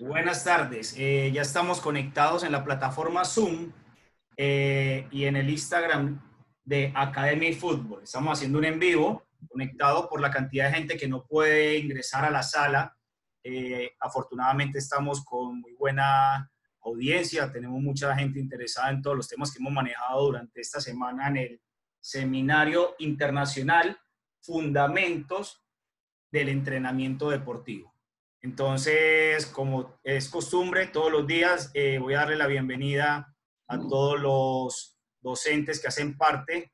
Buenas tardes. Eh, ya estamos conectados en la plataforma Zoom eh, y en el Instagram de Academy Fútbol. Estamos haciendo un en vivo conectado por la cantidad de gente que no puede ingresar a la sala. Eh, afortunadamente estamos con muy buena audiencia, tenemos mucha gente interesada en todos los temas que hemos manejado durante esta semana en el Seminario Internacional Fundamentos del Entrenamiento Deportivo. Entonces, como es costumbre, todos los días eh, voy a darle la bienvenida a todos los docentes que hacen parte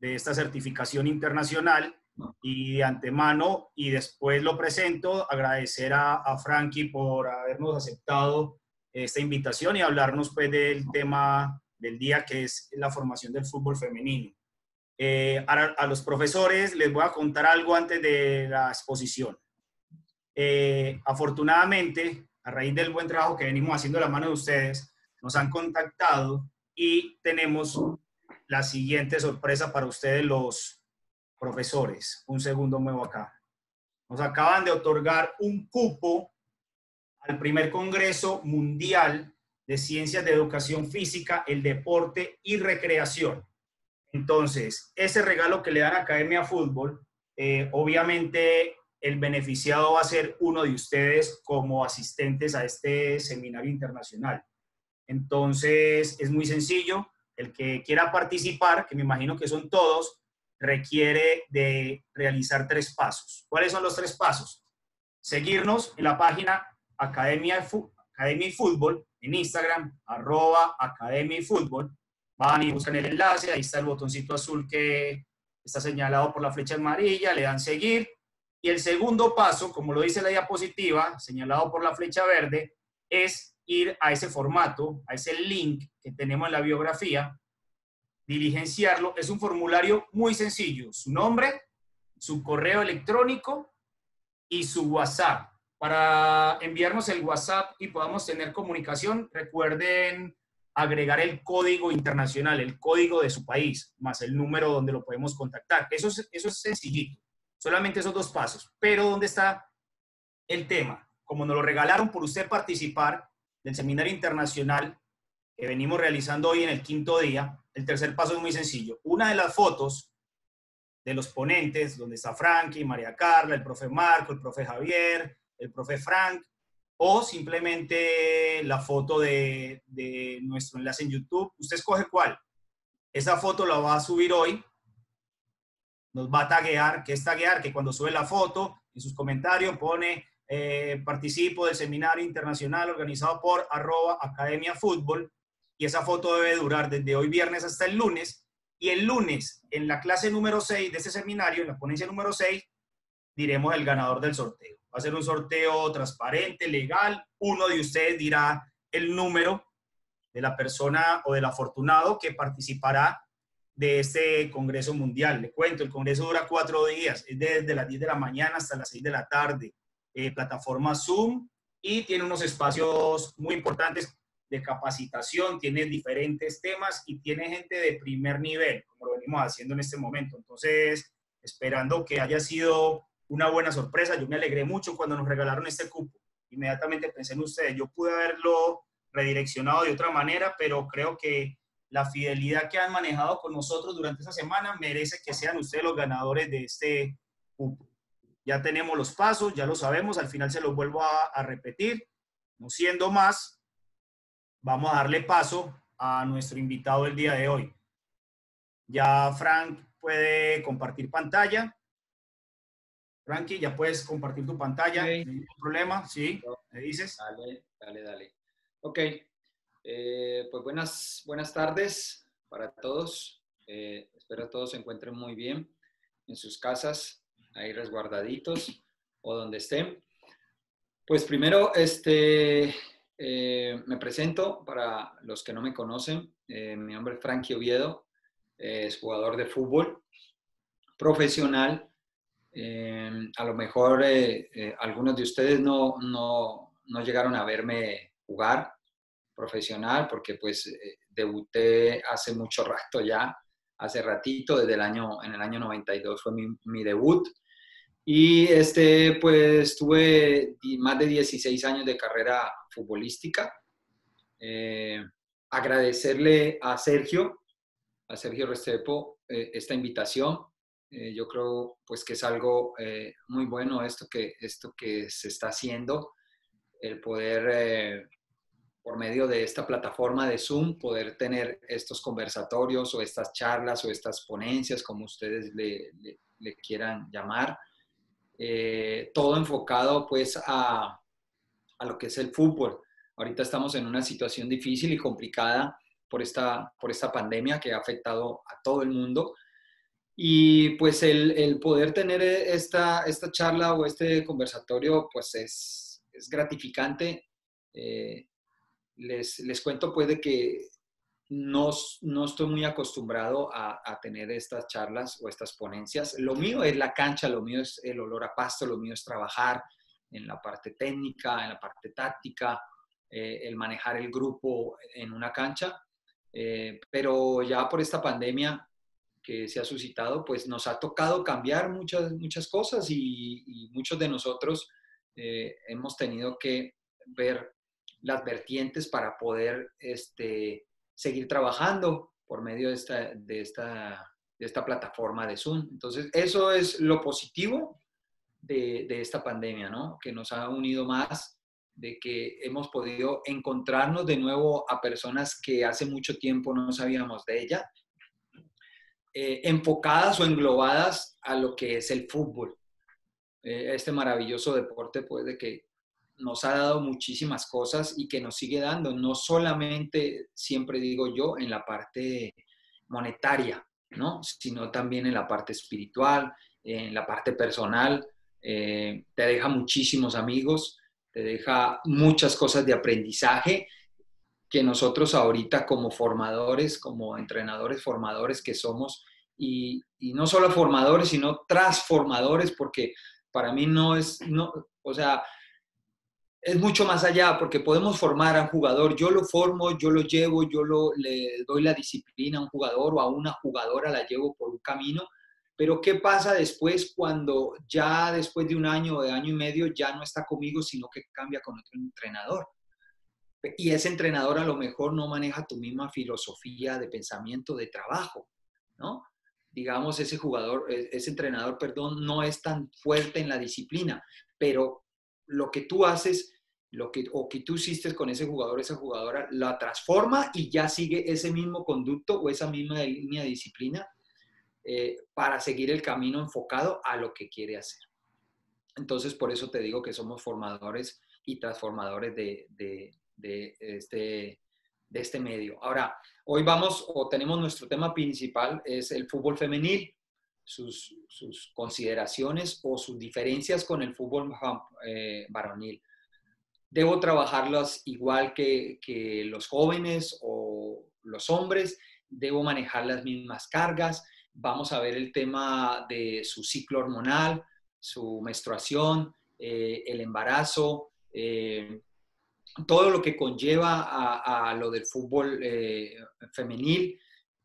de esta certificación internacional y de antemano, y después lo presento, agradecer a, a Frankie por habernos aceptado esta invitación y hablarnos pues del tema del día que es la formación del fútbol femenino. Eh, a, a los profesores les voy a contar algo antes de la exposición. Eh, afortunadamente, a raíz del buen trabajo que venimos haciendo a la mano de ustedes, nos han contactado y tenemos la siguiente sorpresa para ustedes los profesores. Un segundo muevo acá. Nos acaban de otorgar un cupo al primer Congreso Mundial de Ciencias de Educación Física, el Deporte y Recreación. Entonces, ese regalo que le dan a Academia Fútbol, eh, obviamente el beneficiado va a ser uno de ustedes como asistentes a este seminario internacional. Entonces, es muy sencillo. El que quiera participar, que me imagino que son todos, requiere de realizar tres pasos. ¿Cuáles son los tres pasos? Seguirnos en la página Academia, Academia Fútbol en Instagram, arroba Academia Fútbol. Van y buscan el enlace, ahí está el botoncito azul que está señalado por la flecha amarilla, le dan seguir y el segundo paso, como lo dice la diapositiva, señalado por la flecha verde, es ir a ese formato, a ese link que tenemos en la biografía, diligenciarlo. Es un formulario muy sencillo. Su nombre, su correo electrónico y su WhatsApp. Para enviarnos el WhatsApp y podamos tener comunicación, recuerden agregar el código internacional, el código de su país, más el número donde lo podemos contactar. Eso es, eso es sencillito. Solamente esos dos pasos. Pero ¿dónde está el tema? Como nos lo regalaron por usted participar del seminario internacional que venimos realizando hoy en el quinto día, el tercer paso es muy sencillo. Una de las fotos de los ponentes, donde está Frankie, María Carla, el profe Marco, el profe Javier, el profe Frank, o simplemente la foto de, de nuestro enlace en YouTube. Usted escoge cuál. Esa foto la va a subir hoy nos va a taguear, que es taguear, que cuando sube la foto, en sus comentarios pone eh, participo del seminario internacional organizado por arroba Academia Fútbol y esa foto debe durar desde hoy viernes hasta el lunes y el lunes en la clase número 6 de ese seminario, en la ponencia número 6, diremos el ganador del sorteo. Va a ser un sorteo transparente, legal, uno de ustedes dirá el número de la persona o del afortunado que participará de este Congreso Mundial. Le cuento, el Congreso dura cuatro días, es desde las 10 de la mañana hasta las 6 de la tarde. Eh, plataforma Zoom y tiene unos espacios muy importantes de capacitación, tiene diferentes temas y tiene gente de primer nivel, como lo venimos haciendo en este momento. Entonces, esperando que haya sido una buena sorpresa, yo me alegré mucho cuando nos regalaron este cupo. Inmediatamente pensé en ustedes, yo pude haberlo redireccionado de otra manera, pero creo que la fidelidad que han manejado con nosotros durante esta semana merece que sean ustedes los ganadores de este cupo. Ya tenemos los pasos, ya lo sabemos, al final se los vuelvo a, repetir. No siendo más, vamos a darle paso a nuestro invitado el día de hoy. Ya Frank puede compartir pantalla. Frankie, ya puedes compartir tu pantalla, no hay ningún problema, ¿sí? ¿Me dices? Dale, dale, dale. Ok, eh, pues buenas, buenas tardes para todos. Eh, espero todos se encuentren muy bien en sus casas, ahí resguardaditos o donde estén. Pues primero, este, eh, me presento para los que no me conocen. mi nombre es Frankie Oviedo, es jugador de fútbol profesional. a lo mejor algunos de ustedes no, no, no llegaron a verme jugar, profesional porque pues eh, debuté hace mucho rato ya, hace ratito, desde el año, en el año 92 fue mi, mi debut. Y este, pues tuve más de 16 años de carrera futbolística. Eh, agradecerle a Sergio, a Sergio Restrepo, eh, esta invitación. Eh, yo creo pues que es algo muy bueno esto que, esto que se está haciendo, el poder por medio de esta plataforma de Zoom, poder tener estos conversatorios o estas charlas o estas ponencias, como ustedes le, quieran llamar, eh, todo enfocado pues a, a, lo que es el fútbol. Ahorita estamos en una situación difícil y complicada por esta, por esta pandemia que ha afectado a todo el mundo. Y pues el, el poder tener esta, esta charla o este conversatorio pues es, es gratificante. Eh, les, les cuento pues de que no, no estoy muy acostumbrado a, tener estas charlas o estas ponencias. Lo mío es la cancha, lo mío es el olor a pasto, lo mío es trabajar en la parte técnica, en la parte táctica, eh, el manejar el grupo en una cancha. Eh, pero ya por esta pandemia que se ha suscitado, pues nos ha tocado cambiar muchas, muchas cosas y, y muchos de nosotros eh, hemos tenido que ver las vertientes para poder este, seguir trabajando por medio de esta, de, esta, de esta plataforma de Zoom. Entonces, eso es lo positivo de, de esta pandemia, ¿no? Que nos ha unido más, de que hemos podido encontrarnos de nuevo a personas que hace mucho tiempo no sabíamos de ella, eh, enfocadas o englobadas a lo que es el fútbol. Eh, este maravilloso deporte, pues, de que nos ha dado muchísimas cosas y que nos sigue dando, no solamente, siempre digo yo, en la parte monetaria, ¿no? sino también en la parte espiritual, en la parte personal. Eh, te deja muchísimos amigos, te deja muchas cosas de aprendizaje que nosotros ahorita como formadores, como entrenadores formadores que somos, y, y no solo formadores, sino transformadores, porque para mí no es, no, o sea, es mucho más allá porque podemos formar a un jugador. Yo lo formo, yo lo llevo, yo lo, le doy la disciplina a un jugador o a una jugadora la llevo por un camino. Pero ¿qué pasa después cuando ya después de un año o de año y medio ya no está conmigo, sino que cambia con otro entrenador? Y ese entrenador a lo mejor no maneja tu misma filosofía de pensamiento, de trabajo, ¿no? Digamos, ese jugador, e-, ese entrenador, perdón, no es tan fuerte en la disciplina, pero lo que tú haces, lo que, o que tú hiciste con ese jugador, esa jugadora, la transforma y ya sigue ese mismo conducto o esa misma línea de disciplina eh, para seguir el camino enfocado a lo que quiere hacer. Entonces, por eso te digo que somos formadores y transformadores de, este, de este medio. Ahora, hoy vamos o tenemos nuestro tema principal, es el fútbol femenil sus, consideraciones o sus diferencias con el fútbol eh, varonil. Debo trabajarlas igual que, que los jóvenes o los hombres, debo manejar las mismas cargas, vamos a ver el tema de su ciclo hormonal, su menstruación, eh, el embarazo, eh, todo lo que conlleva a, a lo del fútbol femenil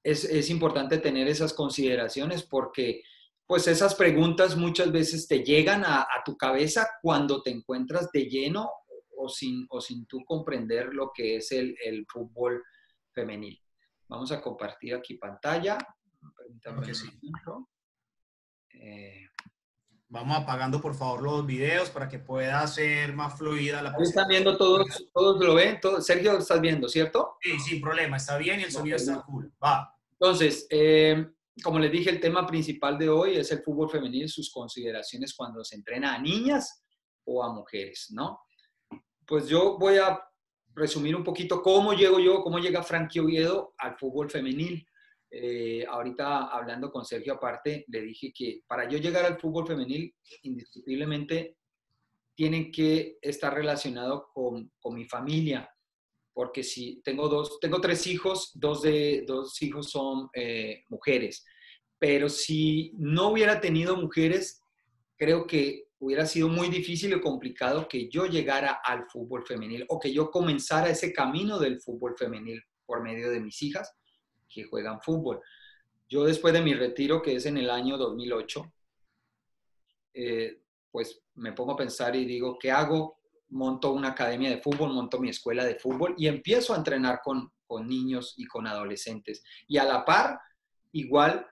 es, importante tener esas consideraciones porque pues esas preguntas muchas veces te llegan a, tu cabeza cuando te encuentras de lleno o sin, o sin tú comprender lo que es el, fútbol femenil. Vamos a compartir aquí pantalla. Eh, Vamos apagando por favor los videos para que pueda ser más fluida la. ¿Están viendo todos? ¿Todos lo ven? Sergio, estás viendo, ¿cierto? Sí, sin problema, está bien y el sonido está cool. Va. Entonces, eh, como les dije, el tema principal de hoy es el fútbol femenil, sus consideraciones cuando se entrena a niñas o a mujeres, ¿no? Pues yo voy a resumir un poquito cómo llego yo, cómo llega Frankie Oviedo al fútbol femenil. Eh, ahorita hablando con Sergio aparte, le dije que para yo llegar al fútbol femenil, indiscutiblemente tiene que estar relacionado con, con mi familia, porque si tengo dos, tengo tres hijos, dos de dos hijos son eh, mujeres, pero si no hubiera tenido mujeres, creo que hubiera sido muy difícil y complicado que yo llegara al fútbol femenil o que yo comenzara ese camino del fútbol femenil por medio de mis hijas que juegan fútbol. Yo después de mi retiro, que es en el año 2008, eh, pues me pongo a pensar y digo, ¿qué hago? Monto una academia de fútbol, monto mi escuela de fútbol y empiezo a entrenar con, con niños y con adolescentes. Y a la par, igual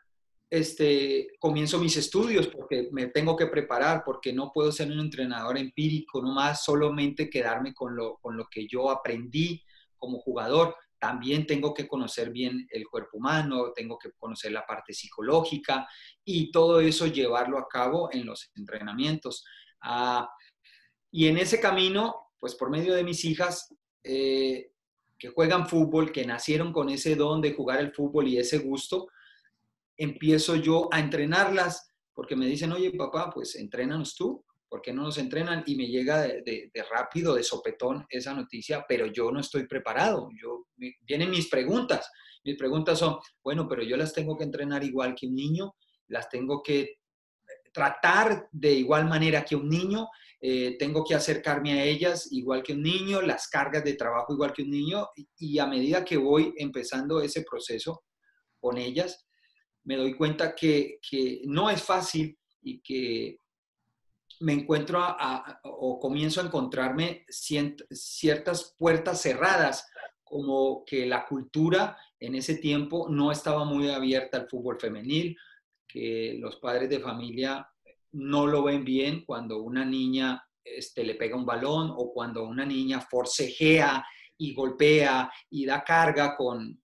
este, comienzo mis estudios porque me tengo que preparar, porque no puedo ser un entrenador empírico, nomás solamente quedarme con lo, con lo que yo aprendí como jugador. También tengo que conocer bien el cuerpo humano, tengo que conocer la parte psicológica y todo eso llevarlo a cabo en los entrenamientos. Ah, y en ese camino, pues por medio de mis hijas, eh, que juegan fútbol, que nacieron con ese don de jugar el fútbol y ese gusto, empiezo yo a entrenarlas porque me dicen, oye papá, pues entrénanos tú, ¿por qué no nos entrenan? Y me llega de, rápido, de sopetón esa noticia, pero yo no estoy preparado. Yo, vienen mis preguntas. Mis preguntas son, bueno, pero yo las tengo que entrenar igual que un niño, las tengo que tratar de igual manera que un niño, eh, tengo que acercarme a ellas igual que un niño, las cargas de trabajo igual que un niño, y a medida que voy empezando ese proceso con ellas, me doy cuenta que, no es fácil y que me encuentro o comienzo a encontrarme ciertas puertas cerradas, como que la cultura en ese tiempo no estaba muy abierta al fútbol femenil, que los padres de familia no lo ven bien cuando una niña este, le pega un balón o cuando una niña forcejea y golpea y da carga con,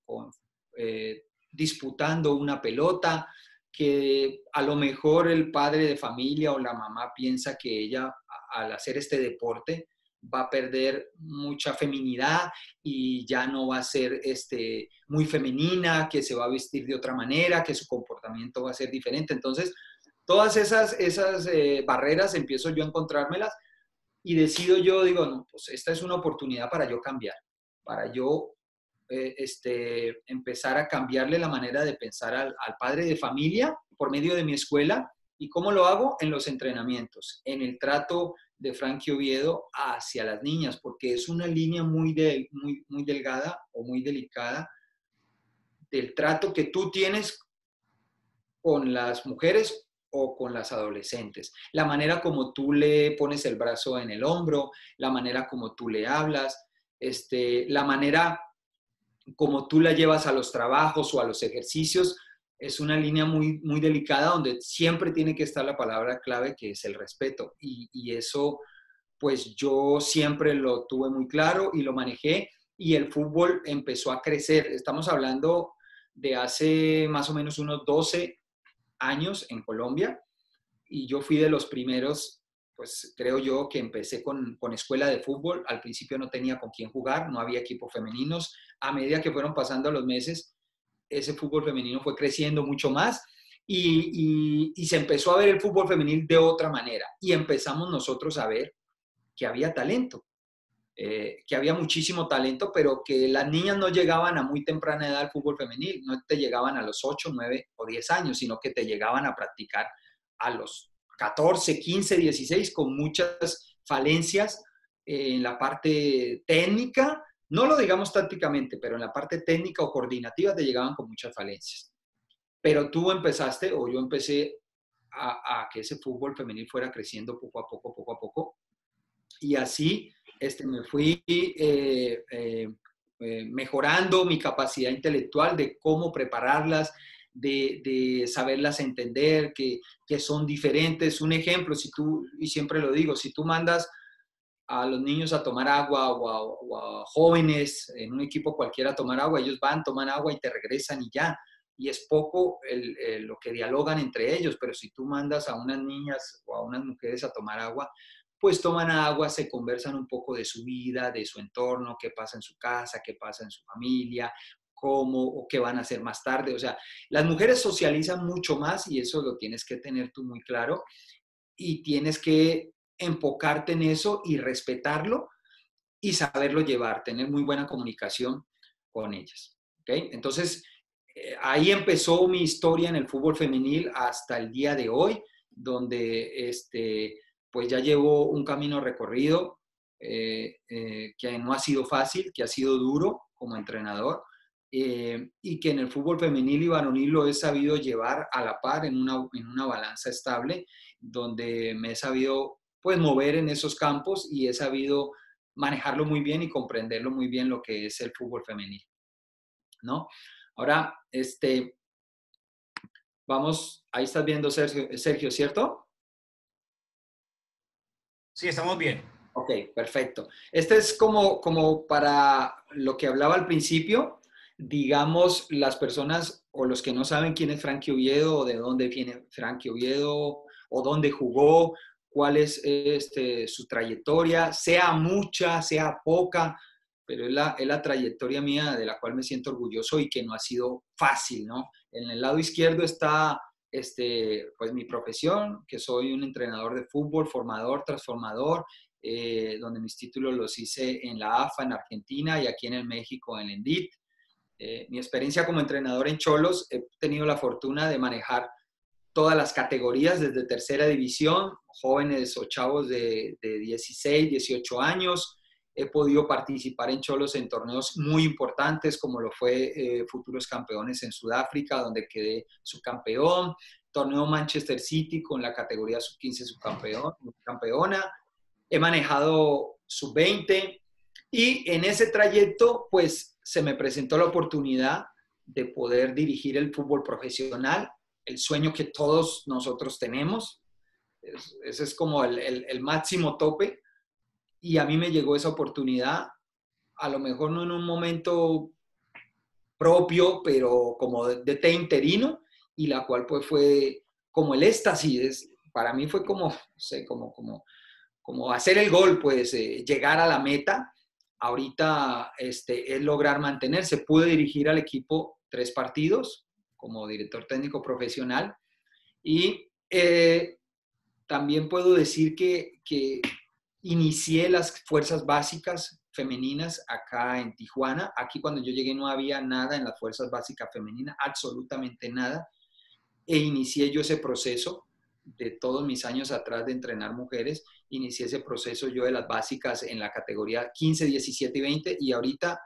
eh, disputando una pelota, que a lo mejor el padre de familia o la mamá piensa que ella al hacer este deporte va a perder mucha feminidad y ya no va a ser este, muy femenina, que se va a vestir de otra manera, que su comportamiento va a ser diferente. Entonces, todas esas, esas eh, barreras empiezo yo a encontrármelas y decido yo, digo, no, pues esta es una oportunidad para yo cambiar, para yo eh, este, empezar a cambiarle la manera de pensar al, padre de familia por medio de mi escuela. ¿Y cómo lo hago? En los entrenamientos, en el trato de Frankie Oviedo hacia las niñas, porque es una línea muy, de, muy, muy delgada o muy delicada del trato que tú tienes con las mujeres o con las adolescentes. La manera como tú le pones el brazo en el hombro, la manera como tú le hablas, este, la manera como tú la llevas a los trabajos o a los ejercicios, es una línea muy, muy delicada donde siempre tiene que estar la palabra clave que es el respeto. Y, eso, pues yo siempre lo tuve muy claro y lo manejé y el fútbol empezó a crecer. Estamos hablando de hace más o menos unos 12 años en Colombia y yo fui de los primeros pues creo yo que empecé con, con, escuela de fútbol. Al principio no tenía con quién jugar, no había equipos femeninos. A medida que fueron pasando los meses, ese fútbol femenino fue creciendo mucho más y, y, se empezó a ver el fútbol femenil de otra manera. Y empezamos nosotros a ver que había talento, eh, que había muchísimo talento, pero que las niñas no llegaban a muy temprana edad al fútbol femenil, no te llegaban a los 8, 9 o 10 años, sino que te llegaban a practicar a los 14, 15, 16, con muchas falencias en la parte técnica, no lo digamos tácticamente, pero en la parte técnica o coordinativa te llegaban con muchas falencias. Pero tú empezaste, o yo empecé a, que ese fútbol femenil fuera creciendo poco a poco, poco a poco. Y así este, me fui eh, eh, eh, mejorando mi capacidad intelectual de cómo prepararlas, de, saberlas entender, que, son diferentes. Un ejemplo, si tú, y siempre lo digo, si tú mandas a los niños a tomar agua o a, jóvenes en un equipo cualquiera a tomar agua, ellos van, toman agua y te regresan y ya. Y es poco lo que dialogan entre ellos, pero si tú mandas a unas niñas o a unas mujeres a tomar agua, pues toman agua, se conversan un poco de su vida, de su entorno, qué pasa en su casa, qué pasa en su familia, cómo o qué van a hacer más tarde. O sea, las mujeres socializan mucho más y eso lo tienes que tener tú muy claro y tienes que enfocarte en eso y respetarlo y saberlo llevar, tener muy buena comunicación con ellas. ¿okay? Entonces, eh, ahí empezó mi historia en el fútbol femenil hasta el día de hoy, donde este, pues ya llevo un camino recorrido eh, eh, que no ha sido fácil, que ha sido duro como entrenador, eh, y que en el fútbol femenil y varonil lo he sabido llevar a la par en una, en una balanza estable, donde me he sabido pues mover en esos campos y he sabido manejarlo muy bien y comprenderlo muy bien lo que es el fútbol femenil. ¿No? Ahora, este, vamos, ahí estás viendo Sergio, Sergio, ¿cierto? Sí, estamos bien. Ok, perfecto. Este es como, como para lo que hablaba al principio, digamos, las personas o los que no saben quién es Frankie Oviedo o de dónde viene Frankie Oviedo o dónde jugó, cuál es este, su trayectoria, sea mucha, sea poca, pero es la, es la trayectoria mía de la cual me siento orgulloso y que no ha sido fácil, ¿no? En el lado izquierdo está este, pues mi profesión, que soy un entrenador de fútbol, formador, transformador, eh, donde mis títulos los hice en la AFA en Argentina y aquí en el México en el ENDIT. Eh, mi experiencia como entrenador en Cholos, he tenido la fortuna de manejar todas las categorías desde tercera división, jóvenes o chavos de, 16, 18 años. He podido participar en Cholos en torneos muy importantes, como lo fue eh, Futuros Campeones en Sudáfrica, donde quedé subcampeón, torneo Manchester City con la categoría sub-15 subcampeona. He manejado sub-20 y en ese trayecto, pues se me presentó la oportunidad de poder dirigir el fútbol profesional, el sueño que todos nosotros tenemos. ese es como el, máximo tope. Y a mí me llegó esa oportunidad, a lo mejor no en un momento propio, pero como de, de interino, y la cual pues fue como el éxtasis. Para mí fue como, sé, como, como, como hacer el gol, pues eh, llegar a la meta ahorita este, es lograr mantenerse. Pude dirigir al equipo tres partidos como director técnico profesional y eh, también puedo decir que, que inicié las fuerzas básicas femeninas acá en Tijuana. Aquí cuando yo llegué no había nada en las fuerzas básicas femeninas, absolutamente nada. E inicié yo ese proceso de todos mis años atrás de entrenar mujeres, inicié ese proceso yo de las básicas en la categoría 15, 17 y 20 y ahorita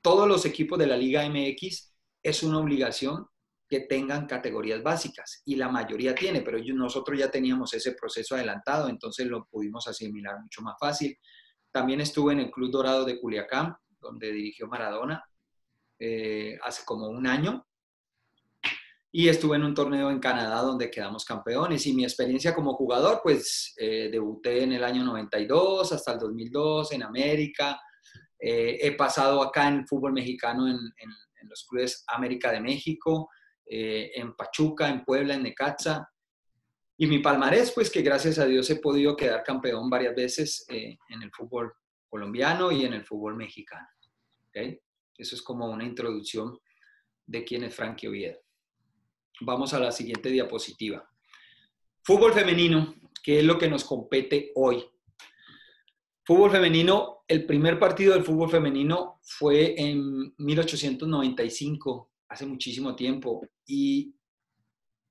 todos los equipos de la Liga MX es una obligación que tengan categorías básicas y la mayoría tiene, pero nosotros ya teníamos ese proceso adelantado, entonces lo pudimos asimilar mucho más fácil. También estuve en el Club Dorado de Culiacán, donde dirigió Maradona eh, hace como un año y estuve en un torneo en Canadá donde quedamos campeones y mi experiencia como jugador, pues eh, debuté en el año 92 hasta el 2002 en América, eh, he pasado acá en fútbol mexicano en, los clubes América de México, eh, en Pachuca, en Puebla, en Necaxa. Y mi palmarés, pues que gracias a Dios he podido quedar campeón varias veces en el fútbol colombiano y en el fútbol mexicano. ¿okay? Eso es como una introducción de quién es Frankie Oviedo. Vamos a la siguiente diapositiva. Fútbol femenino, que es lo que nos compete hoy. Fútbol femenino, el primer partido del fútbol femenino fue en 1895, hace muchísimo tiempo. Y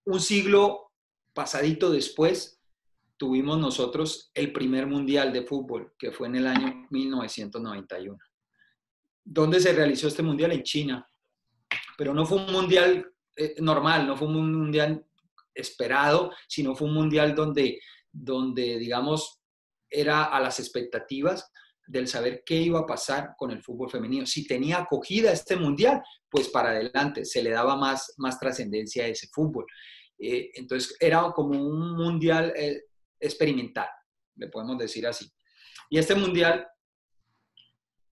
un siglo pasadito después, tuvimos nosotros el primer mundial de fútbol, que fue en el año 1991. ¿Dónde se realizó este mundial? En China. Pero no fue un mundial eh, normal, no fue un mundial esperado, sino fue un mundial donde, donde, digamos, era a las expectativas del saber qué iba a pasar con el fútbol femenino. Si tenía acogida este mundial, pues para adelante, se le daba más, más trascendencia a ese fútbol. Eh, entonces era como un mundial eh, experimental, le podemos decir así. Y este mundial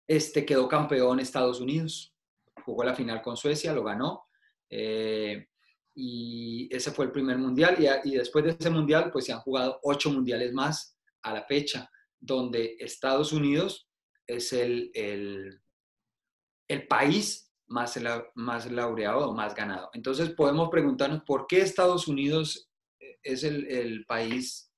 este, quedó campeón Estados Unidos, jugó la final con Suecia, lo ganó, eh, y ese fue el primer mundial y, después de ese mundial pues se han jugado ocho mundiales más a la fecha, donde Estados Unidos es el, el, país más, más laureado o más ganado. Entonces podemos preguntarnos por qué Estados Unidos es el, el país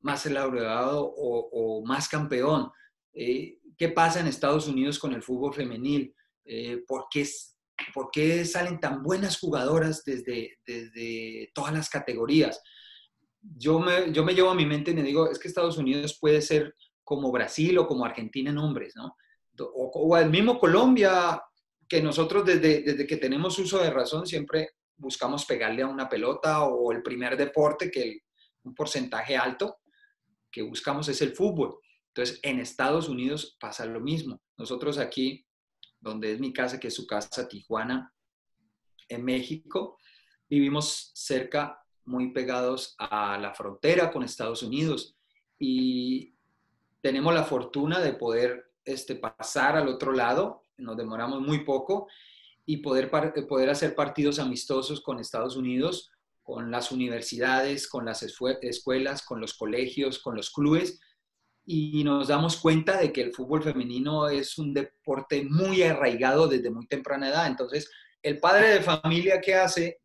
más laureado o, o más campeón. Eh, ¿Qué pasa en Estados Unidos con el fútbol femenil? Eh, ¿Por qué ¿Por qué salen tan buenas jugadoras desde, desde todas las categorías? Yo me, yo me llevo a mi mente y me digo, es que Estados Unidos puede ser como Brasil o como Argentina en hombres, ¿no? O, o el mismo Colombia, que nosotros desde, desde que tenemos uso de razón siempre buscamos pegarle a una pelota o el primer deporte que un porcentaje alto que buscamos es el fútbol. Entonces, en Estados Unidos pasa lo mismo. Nosotros aquí, donde es mi casa, que es su casa, Tijuana, en México, vivimos cerca, muy pegados a la frontera con Estados Unidos. Y tenemos la fortuna de poder este, pasar al otro lado, nos demoramos muy poco y poder, poder hacer partidos amistosos con Estados Unidos, con las universidades, con las escuelas, con los colegios, con los clubes, y nos damos cuenta de que el fútbol femenino es un deporte muy arraigado desde muy temprana edad. Entonces, el padre de familia, ¿qué hace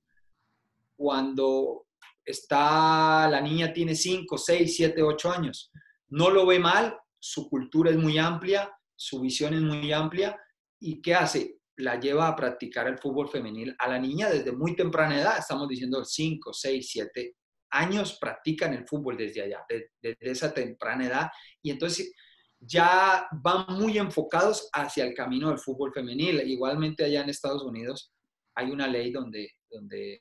cuando está, la niña tiene 5, 6, 7, 8 años? No lo ve mal, su cultura es muy amplia, su visión es muy amplia, ¿y qué hace? La lleva a practicar el fútbol femenil a la niña desde muy temprana edad, estamos diciendo 5, 6, 7 años practican el fútbol desde allá, desde, esa temprana edad, y entonces ya van muy enfocados hacia el camino del fútbol femenil. Igualmente allá en Estados Unidos hay una ley donde, donde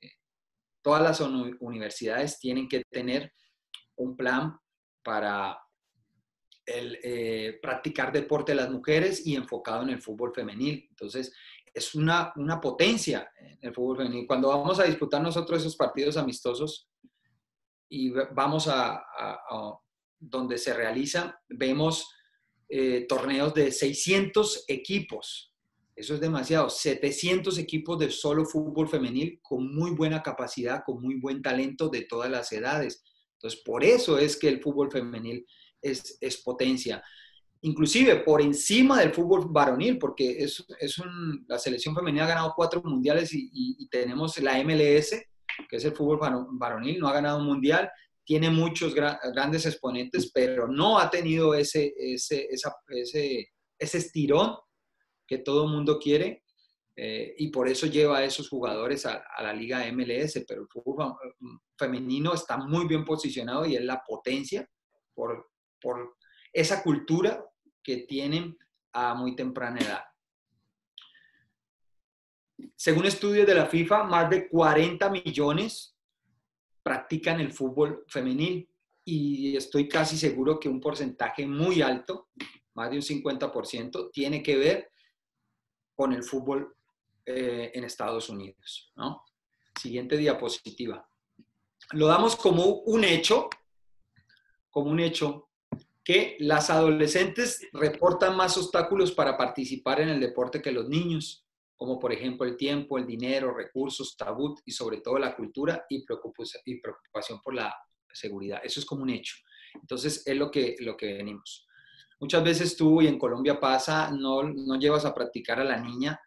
todas las universidades tienen que tener un plan para eh, practicar deporte de las mujeres y enfocado en el fútbol femenil. Entonces, es una, una potencia en el fútbol femenil. Cuando vamos a disputar nosotros esos partidos amistosos y vamos a, donde se realiza, vemos eh, torneos de 600 equipos. Eso es demasiado. 700 equipos de solo fútbol femenil con muy buena capacidad, con muy buen talento de todas las edades. Entonces, por eso es que el fútbol femenil es, potencia. Inclusive por encima del fútbol varonil, porque es, es la selección femenina ha ganado cuatro mundiales y, tenemos la MLS, que es el fútbol varonil, no ha ganado un mundial, tiene muchos grandes exponentes, pero no ha tenido ese, ese, ese, ese estirón que todo mundo quiere. Eh, y por eso lleva a esos jugadores a, a, la liga MLS, pero el fútbol femenino está muy bien posicionado y es la potencia por, por esa cultura que tienen a muy temprana edad. Según estudios de la FIFA, más de 40 millones practican el fútbol femenil y estoy casi seguro que un porcentaje muy alto, más de un 50%, tiene que ver con el fútbol eh, en Estados Unidos. Siguiente diapositiva. Lo damos como un hecho, como un hecho que las adolescentes reportan más obstáculos para participar en el deporte que los niños, como por ejemplo el tiempo, el dinero, recursos, tabú y sobre todo la cultura y preocupación por la seguridad. Eso es como un hecho. Entonces es lo que, lo que venimos. Muchas veces tú, y en Colombia pasa, no, no llevas a practicar a la niña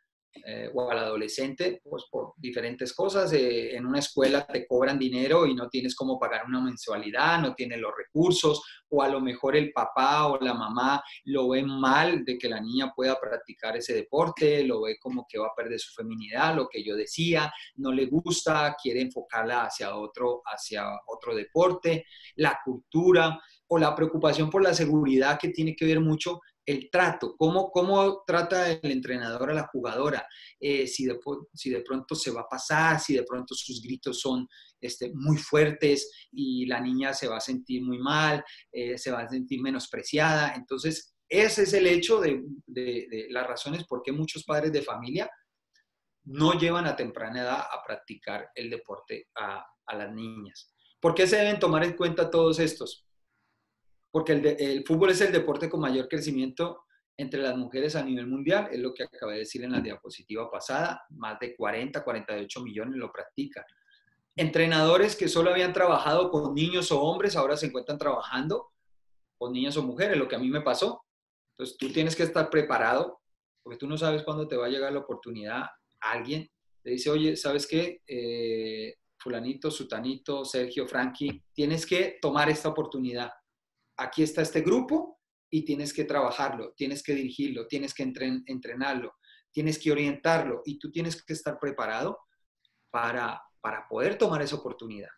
eh, o al adolescente, pues por diferentes cosas. Eh, en una escuela te cobran dinero y no tienes cómo pagar una mensualidad, no tienes los recursos, o a lo mejor el papá o la mamá lo ven mal de que la niña pueda practicar ese deporte, lo ve como que va a perder su feminidad, lo que yo decía, no le gusta, quiere enfocarla hacia otro, hacia otro deporte, la cultura o la preocupación por la seguridad que tiene que ver mucho el trato, cómo, cómo trata el entrenador a la jugadora, eh, si, de, si de pronto se va a pasar, si de pronto sus gritos son este, muy fuertes y la niña se va a sentir muy mal, eh, se va a sentir menospreciada. Entonces, ese es el hecho de, las razones por qué muchos padres de familia no llevan a temprana edad a practicar el deporte a, a las niñas. ¿Por qué se deben tomar en cuenta todos estos? Porque el, fútbol es el deporte con mayor crecimiento entre las mujeres a nivel mundial, es lo que acabé de decir en la diapositiva pasada, más de 40, 48 millones lo practican. Entrenadores que solo habían trabajado con niños o hombres, ahora se encuentran trabajando con niñas o mujeres, lo que a mí me pasó. Entonces tú tienes que estar preparado, porque tú no sabes cuándo te va a llegar la oportunidad. Alguien te dice, oye, ¿sabes qué? Eh, fulanito, sutanito, Sergio, Frankie, tienes que tomar esta oportunidad aquí está este grupo y tienes que trabajarlo, tienes que dirigirlo, tienes que entrenarlo, tienes que orientarlo y tú tienes que estar preparado para, para poder tomar esa oportunidad,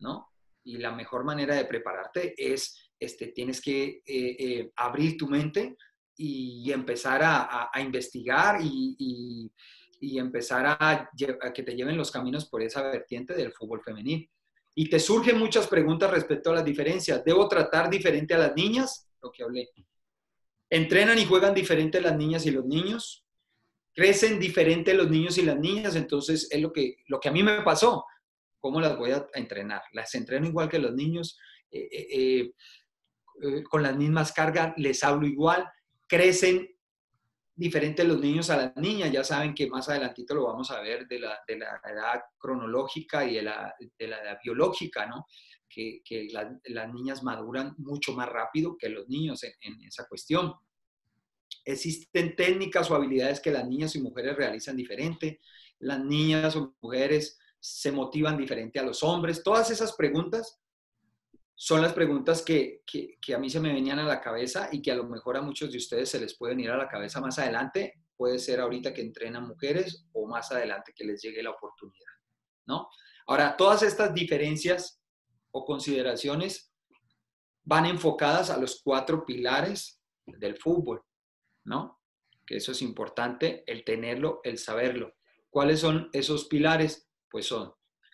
¿no? Y la mejor manera de prepararte es, este, tienes que eh, eh, abrir tu mente, y empezar a, investigar y, empezar a, que te lleven los caminos por esa vertiente del fútbol femenil. Y te surgen muchas preguntas respecto a las diferencias. ¿Debo tratar diferente a las niñas? Lo que hablé. ¿Entrenan y juegan diferente las niñas y los niños? ¿Crecen diferente los niños y las niñas? Entonces es lo que, lo que a mí me pasó. ¿Cómo las voy a entrenar? ¿Las entreno igual que los niños? Eh, eh, eh, con las mismas cargas, les hablo igual, crecen diferentes los niños a las niñas. Ya saben que más adelantito lo vamos a ver de la, edad cronológica y de la, edad biológica, ¿no? Que, las niñas maduran mucho más rápido que los niños en, esa cuestión. Existen técnicas o habilidades que las niñas y mujeres realizan diferente. Las niñas o mujeres se motivan diferente a los hombres. Todas esas preguntas son las preguntas que, a mí se me venían a la cabeza y que a lo mejor a muchos de ustedes se les pueden ir a la cabeza más adelante. Puede ser ahorita que entrenan mujeres o más adelante que les llegue la oportunidad, ¿no? Ahora, todas estas diferencias o consideraciones van enfocadas a los cuatro pilares del fútbol, ¿no? Que eso es importante, el tenerlo, el saberlo. ¿Cuáles son esos pilares? Pues son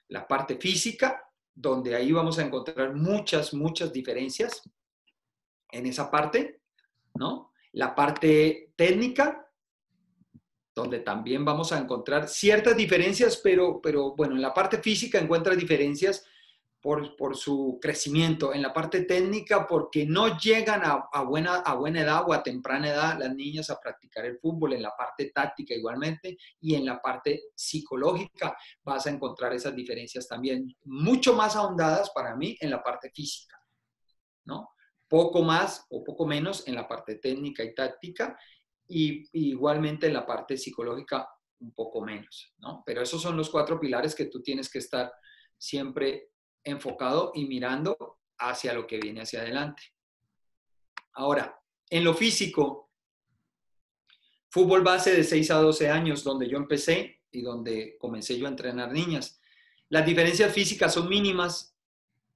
la parte física, donde ahí vamos a encontrar muchas, muchas diferencias en esa parte, ¿no? La parte técnica, donde también vamos a encontrar ciertas diferencias, pero, pero bueno, en la parte física encuentra diferencias por, su crecimiento, en la parte técnica porque no llegan a, buena, a buena edad o a temprana edad las niñas a practicar el fútbol, en la parte táctica igualmente y en la parte psicológica vas a encontrar esas diferencias también mucho más ahondadas para mí en la parte física, ¿no? Poco más o poco menos en la parte técnica y táctica y, y igualmente en la parte psicológica un poco menos, ¿no? Pero esos son los cuatro pilares que tú tienes que estar siempre enfocado y mirando hacia lo que viene hacia adelante. Ahora, en lo físico, fútbol base de 6 a 12 años, donde yo empecé y donde comencé yo a entrenar niñas. Las diferencias físicas son mínimas,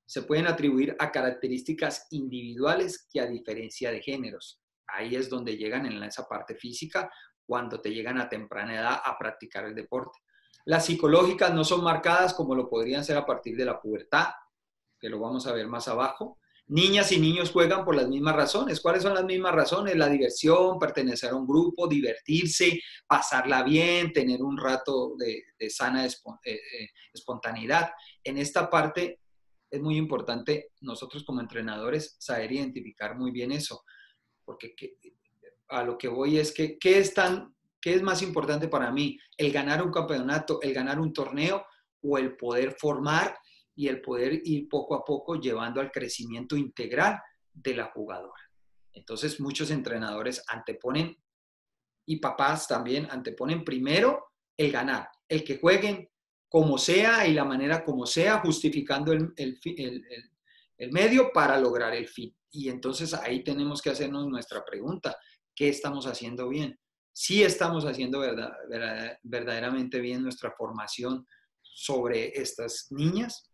se pueden atribuir a características individuales que a diferencia de géneros. Ahí es donde llegan en esa parte física cuando te llegan a temprana edad a practicar el deporte. Las psicológicas no son marcadas como lo podrían ser a partir de la pubertad, que lo vamos a ver más abajo. Niñas y niños juegan por las mismas razones. ¿Cuáles son las mismas razones? La diversión, pertenecer a un grupo, divertirse, pasarla bien, tener un rato de, sana eh, eh, espontaneidad. En esta parte es muy importante nosotros como entrenadores saber identificar muy bien eso, porque a lo que voy es que, ¿qué están ¿Qué es más importante para mí? ¿El ganar un campeonato, el ganar un torneo o el poder formar y el poder ir poco a poco llevando al crecimiento integral de la jugadora? Entonces muchos entrenadores anteponen y papás también anteponen primero el ganar, el que jueguen como sea y la manera como sea, justificando el, el medio para lograr el fin. Y entonces ahí tenemos que hacernos nuestra pregunta, ¿qué estamos haciendo bien? Sí estamos haciendo verdaderamente bien nuestra formación sobre estas niñas.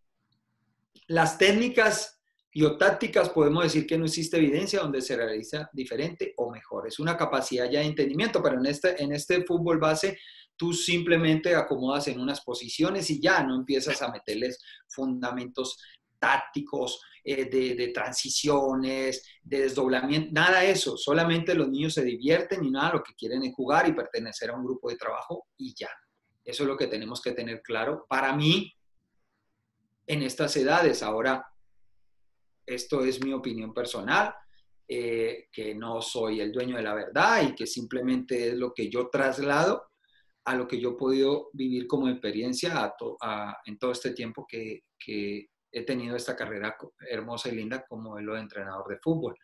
Las técnicas biotácticas podemos decir que no existe evidencia donde se realiza diferente o mejor. Es una capacidad ya de entendimiento, pero en este, en este fútbol base tú simplemente acomodas en unas posiciones y ya no empiezas a meterles fundamentos tácticos, eh, de, transiciones, de desdoblamiento, nada de eso. Solamente los niños se divierten y nada, lo que quieren es jugar y pertenecer a un grupo de trabajo y ya. Eso es lo que tenemos que tener claro. Para mí, en estas edades, ahora, esto es mi opinión personal, eh, que no soy el dueño de la verdad y que simplemente es lo que yo traslado a lo que yo he podido vivir como experiencia en todo este tiempo que, he tenido esta carrera hermosa y linda como lo entrenador de fútbol.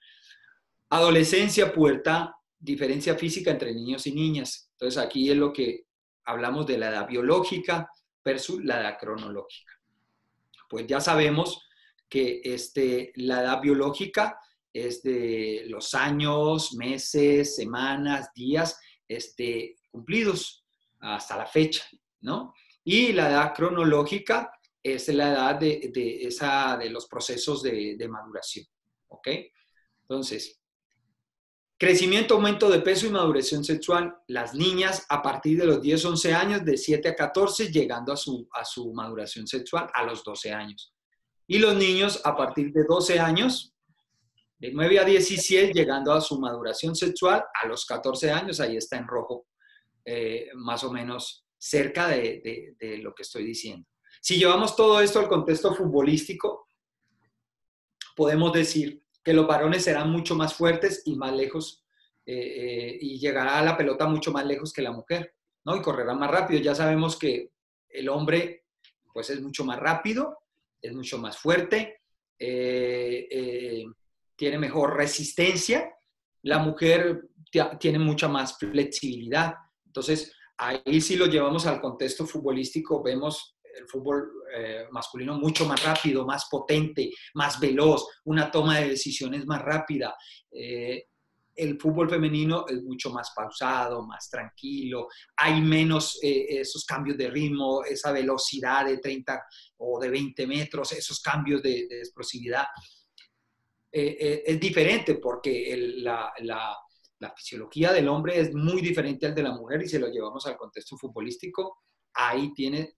Adolescencia, pubertad, diferencia física entre niños y niñas. Entonces aquí es lo que hablamos de la edad biológica versus la edad cronológica. Pues ya sabemos que este, la edad biológica es de los años, meses, semanas, días este, cumplidos hasta la fecha, ¿no? Y la edad cronológica es la edad de, esa, de los procesos de, maduración. ¿Ok? Entonces, Crecimiento, aumento de peso y maduración sexual. Las niñas a partir de los 10, 11 años, de 7 a 14, llegando a su, a su maduración sexual a los 12 años. Y los niños a partir de 12 años, de 9 a 17, llegando a su maduración sexual a los 14 años, ahí está en rojo, eh, más o menos cerca de, de lo que estoy diciendo. Si llevamos todo esto al contexto futbolístico, podemos decir que los varones serán mucho más fuertes y más lejos eh, eh, y llegará a la pelota mucho más lejos que la mujer, ¿no? Y correrá más rápido. Ya sabemos que el hombre, pues es mucho más rápido, es mucho más fuerte, eh, tiene mejor resistencia. La mujer tiene mucha más flexibilidad. Entonces, ahí si lo llevamos al contexto futbolístico, vemos el fútbol eh, masculino mucho más rápido, más potente, más veloz, una toma de decisiones más rápida. Eh, el fútbol femenino es mucho más pausado, más tranquilo, hay menos eh, esos cambios de ritmo, esa velocidad de 30 o de 20 metros, esos cambios de, explosividad. es diferente porque la, la, la, fisiología del hombre es muy diferente al de la mujer y si lo llevamos al contexto futbolístico, ahí tiene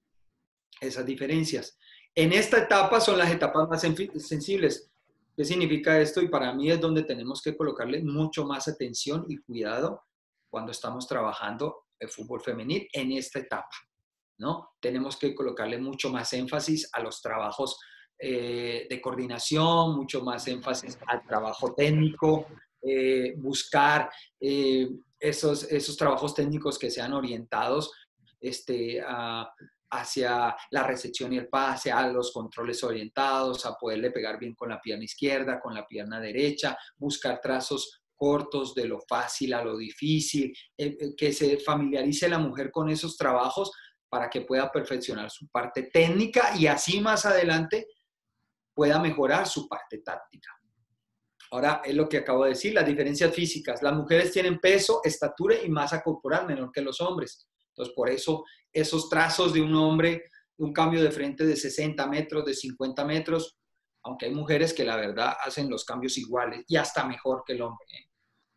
esas diferencias. En esta etapa son las etapas más sensibles. ¿Qué significa esto? Y para mí es donde tenemos que colocarle mucho más atención y cuidado cuando estamos trabajando el fútbol femenil en esta etapa, ¿no? Tenemos que colocarle mucho más énfasis a los trabajos eh, de coordinación, mucho más énfasis al trabajo técnico, eh, buscar eh, esos, esos trabajos técnicos que sean orientados este, a, hacia la recepción y el pase, a los controles orientados, a poderle pegar bien con la pierna izquierda, con la pierna derecha, buscar trazos cortos de lo fácil a lo difícil, eh, eh, que se familiarice la mujer con esos trabajos para que pueda perfeccionar su parte técnica y así más adelante pueda mejorar su parte táctica. Ahora es lo que acabo de decir, las diferencias físicas. Las mujeres tienen peso, estatura y masa corporal menor que los hombres. Entonces, por eso esos trazos de un hombre, un cambio de frente de 60 metros, de 50 metros, aunque hay mujeres que la verdad hacen los cambios iguales y hasta mejor que el hombre, ¿eh?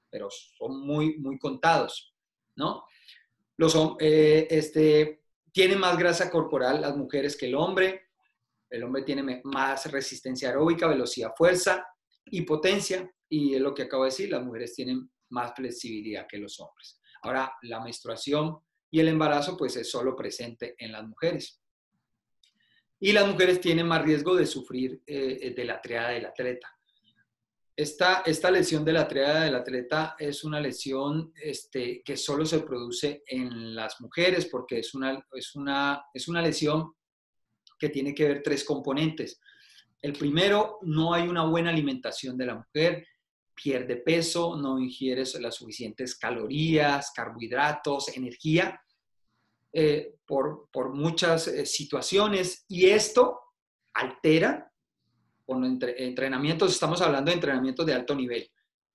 pero son muy, muy contados, ¿no? Los, eh, este, tienen más grasa corporal las mujeres que el hombre, el hombre tiene más resistencia aeróbica, velocidad, fuerza y potencia, y es lo que acabo de decir, las mujeres tienen más flexibilidad que los hombres. Ahora, la menstruación y el embarazo pues es solo presente en las mujeres. Y las mujeres tienen más riesgo de sufrir eh, de la triada del atleta. Esta, esta, lesión de la triada del atleta es una lesión este, que solo se produce en las mujeres porque es una, es, una, es una lesión que tiene que ver tres componentes. El primero, no hay una buena alimentación de la mujer pierde peso, no ingiere las suficientes calorías, carbohidratos, energía, eh, por, por, muchas eh, situaciones y esto altera con entrenamientos, estamos hablando de entrenamientos de alto nivel,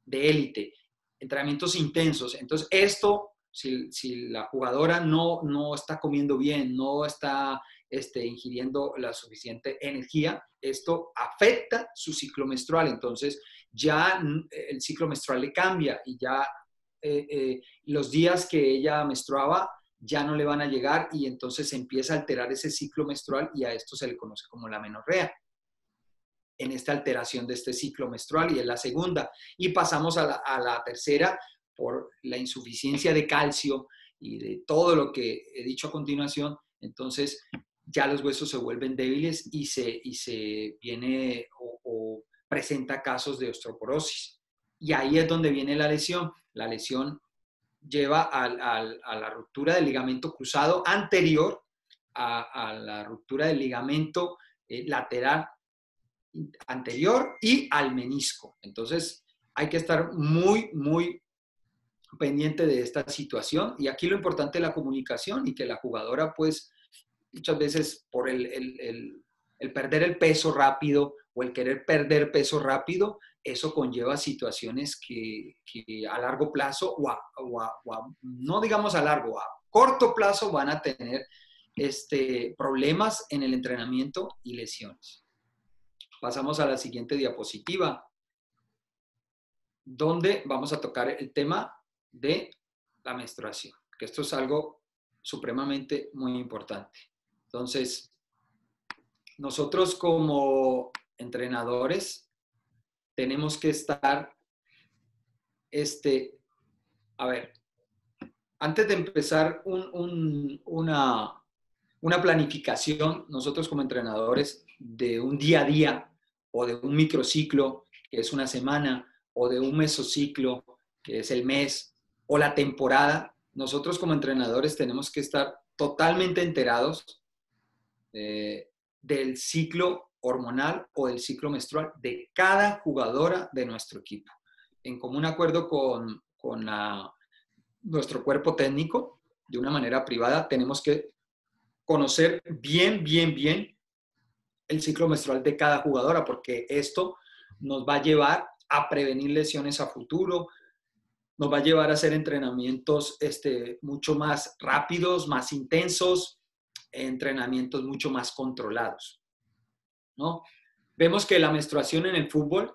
de élite, entrenamientos intensos. Entonces, esto, si, si, la jugadora no, no está comiendo bien, no está este, ingiriendo la suficiente energía, esto afecta su ciclo menstrual. Entonces, ya el ciclo menstrual le cambia y ya eh, eh, los días que ella menstruaba ya no le van a llegar y entonces empieza a alterar ese ciclo menstrual y a esto se le conoce como la menorrea. En esta alteración de este ciclo menstrual y en la segunda. Y pasamos a la, a la tercera por la insuficiencia de calcio y de todo lo que he dicho a continuación. Entonces ya los huesos se vuelven débiles y se, y se viene o, presenta casos de osteoporosis. Y ahí es donde viene la lesión. La lesión lleva a, la ruptura del ligamento cruzado anterior, a, la ruptura del ligamento eh, lateral anterior y al menisco. Entonces, hay que estar muy, muy pendiente de esta situación. Y aquí lo importante es la comunicación y que la jugadora, pues, muchas veces por el, perder el peso rápido o el querer perder peso rápido, eso conlleva situaciones que, a largo plazo o, no digamos a largo, a corto plazo van a tener este, problemas en el entrenamiento y lesiones. Pasamos a la siguiente diapositiva. donde vamos a tocar el tema de la menstruación, que esto es algo supremamente muy importante. Entonces, nosotros como entrenadores tenemos que estar, este, a ver, antes de empezar una, una planificación, nosotros como entrenadores de un día a día o de un microciclo, que es una semana, o de un mesociclo, que es el mes, o la temporada, nosotros como entrenadores tenemos que estar totalmente enterados eh, del ciclo hormonal o del ciclo menstrual de cada jugadora de nuestro equipo. En común acuerdo con, con nuestro cuerpo técnico, de una manera privada, tenemos que conocer bien, bien, bien el ciclo menstrual de cada jugadora, porque esto nos va a llevar a prevenir lesiones a futuro, nos va a llevar a hacer entrenamientos este, mucho más rápidos, más intensos, entrenamientos mucho más controlados. ¿no? Vemos que la menstruación en el fútbol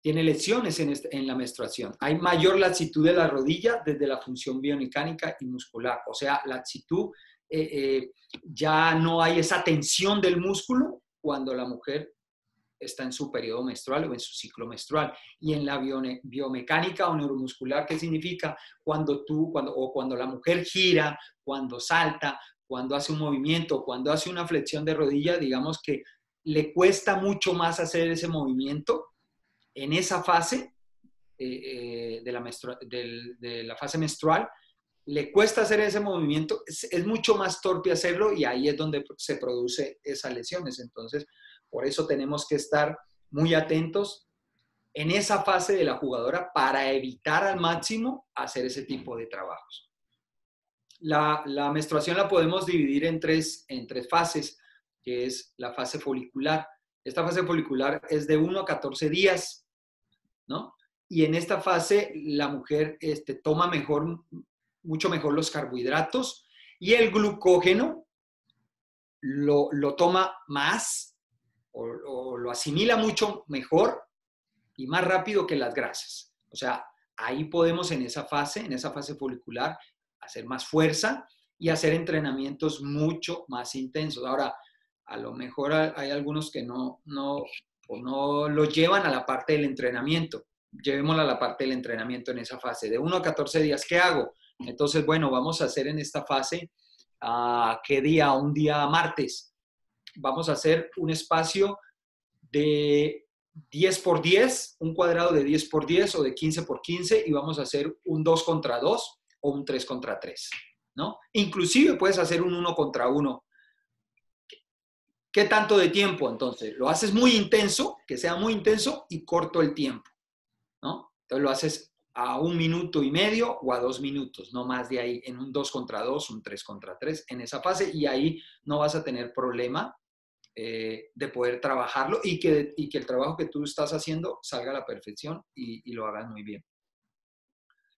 tiene lesiones en, en la menstruación. Hay mayor laxitud de la rodilla desde la función biomecánica y muscular. O sea, laxitud, eh, eh, ya no hay esa tensión del músculo cuando la mujer está en su periodo menstrual o en su ciclo menstrual. Y en la biomecánica o neuromuscular, ¿qué significa? Cuando tú, cuando, o cuando la mujer gira, cuando salta, cuando hace un movimiento, cuando hace una flexión de rodilla, digamos que le cuesta mucho más hacer ese movimiento en esa fase eh, eh, de, la fase menstrual, le cuesta hacer ese movimiento, es, es, mucho más torpe hacerlo y ahí es donde se produce esas lesiones. Entonces, por eso tenemos que estar muy atentos en esa fase de la jugadora para evitar al máximo hacer ese tipo de trabajos. La, menstruación la podemos dividir en tres, en tres fases, que es la fase folicular. Esta fase folicular es de 1 a 14 días, ¿no? Y en esta fase la mujer este, toma mejor, mucho mejor los carbohidratos y el glucógeno lo, lo toma más o, lo asimila mucho mejor y más rápido que las grasas. O sea, ahí podemos en esa fase, en esa fase folicular, hacer más fuerza y hacer entrenamientos mucho más intensos. Ahora, a lo mejor hay algunos que no, no, no lo llevan a la parte del entrenamiento. Llevémosla a la parte del entrenamiento en esa fase. De 1 a 14 días, ¿qué hago? Entonces, bueno, vamos a hacer en esta fase, uh, ¿qué día? Un día martes vamos a hacer un espacio de 10 por 10, un cuadrado de 10 por 10 o de 15 por 15 y vamos a hacer un 2 contra 2 un 3 contra 3, ¿no? Inclusive puedes hacer un 1 contra 1. ¿Qué tanto de tiempo entonces? Lo haces muy intenso, que sea muy intenso y corto el tiempo, ¿no? Entonces lo haces a un minuto y medio o a dos minutos, no más de ahí, en un 2 contra 2, un 3 contra 3, en esa fase y ahí no vas a tener problema eh, de poder trabajarlo y que, que el trabajo que tú estás haciendo salga a la perfección y, lo hagas muy bien.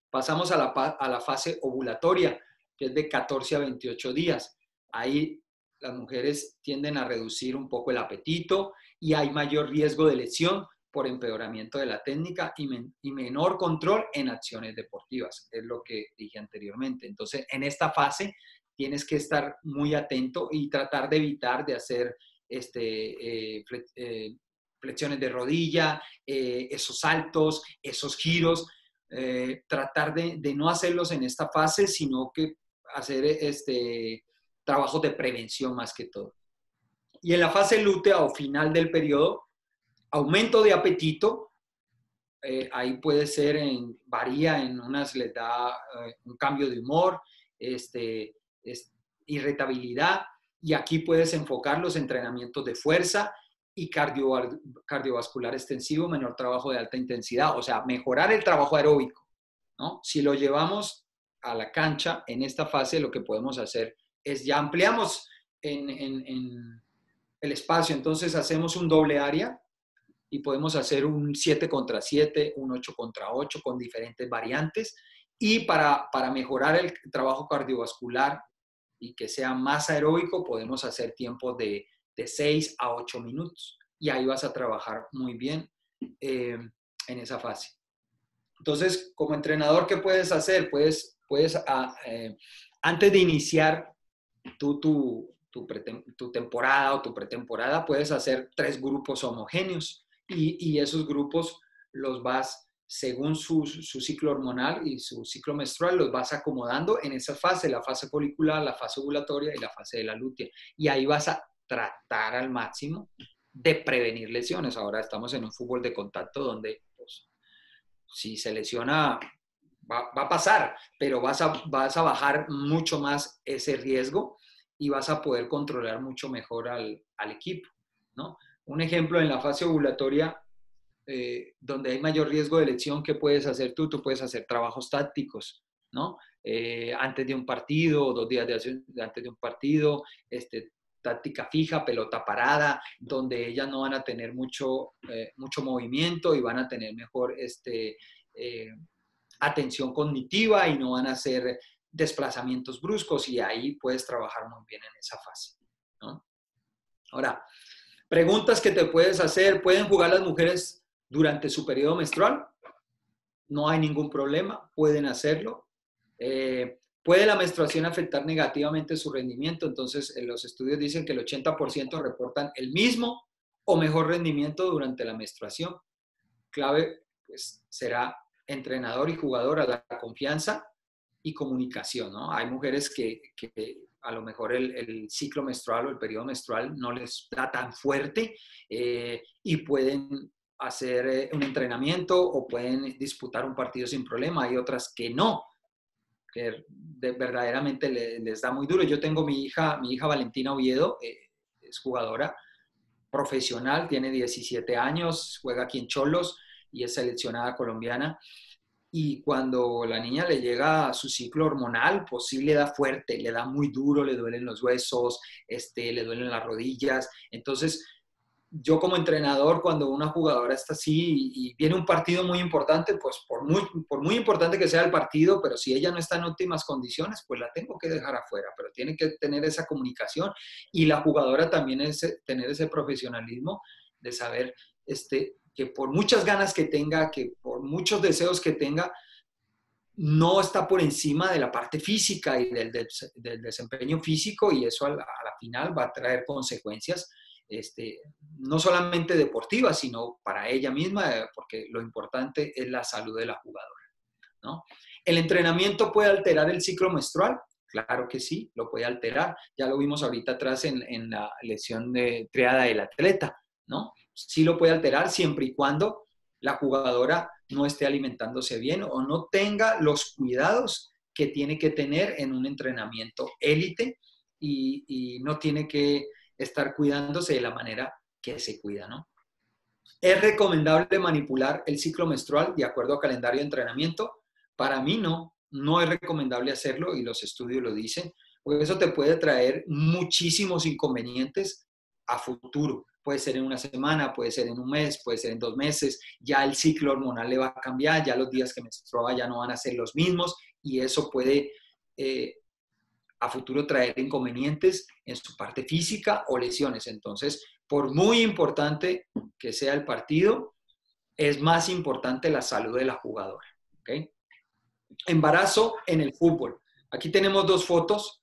Pasamos a la, fase ovulatoria, que es de 14 a 28 días. Ahí las mujeres tienden a reducir un poco el apetito y hay mayor riesgo de lesión por empeoramiento de la técnica y, y, menor control en acciones deportivas, es lo que dije anteriormente. Entonces, en esta fase tienes que estar muy atento y tratar de evitar de hacer este, eh, eh, flexiones de rodilla, eh, esos saltos, esos giros, tratar de, no hacerlos en esta fase, sino que hacer este, trabajos de prevención más que todo. Y en la fase lútea o final del periodo, aumento de apetito, ahí puede ser, en, varía, en unas les da un cambio de humor, este, irritabilidad, y aquí puedes enfocar los entrenamientos de fuerza y cardiovascular extensivo, menor trabajo de alta intensidad, o sea, mejorar el trabajo aeróbico. ¿no? Si lo llevamos a la cancha en esta fase, lo que podemos hacer es ya ampliamos en, en el espacio, entonces hacemos un doble área y podemos hacer un 7 contra 7, un 8 contra 8 con diferentes variantes. Y para, para mejorar el trabajo cardiovascular y que sea más aeróbico, podemos hacer tiempos de, de 6 a 8 minutos. Y ahí vas a trabajar muy bien eh, en esa fase. Entonces, como entrenador, ¿qué puedes hacer? Puedes, puedes ah, eh, antes de iniciar tu, tu, tu, temporada o tu pretemporada, puedes hacer tres grupos homogéneos y, esos grupos los vas según su, su, ciclo hormonal y su ciclo menstrual, los vas acomodando en esa fase, la fase folicular, la fase ovulatoria y la fase de la lútea. Y ahí vas a tratar al máximo de prevenir lesiones. Ahora estamos en un fútbol de contacto donde pues, si se lesiona va, a pasar, pero vas a, vas a bajar mucho más ese riesgo y vas a poder controlar mucho mejor al, al equipo. Un ejemplo en la fase ovulatoria eh, donde hay mayor riesgo de lesión, ¿qué puedes hacer tú? Tú puedes hacer trabajos tácticos, ¿no? Eh, antes de un partido, dos días de, antes de un partido, este, táctica fija, pelota parada, donde ellas no van a tener mucho, eh, mucho movimiento y van a tener mejor este, atención cognitiva y no van a hacer desplazamientos bruscos y ahí puedes trabajar muy bien en esa fase. Ahora, preguntas que te puedes hacer, ¿pueden jugar las mujeres durante su periodo menstrual. No hay ningún problema, pueden hacerlo. Eh, ¿Puede la menstruación afectar negativamente su rendimiento? Entonces, los estudios dicen que el 80% reportan el mismo o mejor rendimiento durante la menstruación. Clave, pues, será entrenador y jugador a la confianza y comunicación, ¿no? Hay mujeres que, a lo mejor el, ciclo menstrual o el periodo menstrual no les da tan fuerte eh, y pueden hacer eh, un entrenamiento o pueden disputar un partido sin problema. Hay otras que no, que verdaderamente les, da muy duro. Yo tengo mi hija, mi hija Valentina Oviedo, eh, es jugadora profesional, tiene 17 años, juega aquí en Cholos y es seleccionada colombiana. Y cuando la niña le llega a su ciclo hormonal, pues sí le da fuerte, le da muy duro, le duelen los huesos, este, le duelen las rodillas. Entonces, yo como entrenador, cuando una jugadora está así y, viene un partido muy importante, pues por muy, por muy importante que sea el partido, pero si ella no está en óptimas condiciones, pues la tengo que dejar afuera, pero tiene que tener esa comunicación y la jugadora también es tener ese profesionalismo de saber este, que por muchas ganas que tenga, que por muchos deseos que tenga, no está por encima de la parte física y del, desempeño físico y eso a a la final va a traer consecuencias este, no solamente deportiva, sino para ella misma, eh, porque lo importante es la salud de la jugadora. ¿no? ¿El entrenamiento puede alterar el ciclo menstrual? Claro que sí, lo puede alterar. Ya lo vimos ahorita atrás en, la lesión de triada del atleta, ¿no? Sí lo puede alterar siempre y cuando la jugadora no esté alimentándose bien o no tenga los cuidados que tiene que tener en un entrenamiento élite y no tiene que estar cuidándose de la manera que se cuida, ¿no? ¿Es recomendable manipular el ciclo menstrual de acuerdo a calendario de entrenamiento? Para mí no, no es recomendable hacerlo y los estudios lo dicen, porque eso te puede traer muchísimos inconvenientes a futuro. Puede ser en una semana, puede ser en un mes, puede ser en dos meses, ya el ciclo hormonal le va a cambiar, ya los días que menstrua ya no van a ser los mismos y eso puede eh, a futuro traer inconvenientes en su parte física o lesiones. Entonces, por muy importante que sea el partido, es más importante la salud de la jugadora. Embarazo en el fútbol. Aquí tenemos dos fotos.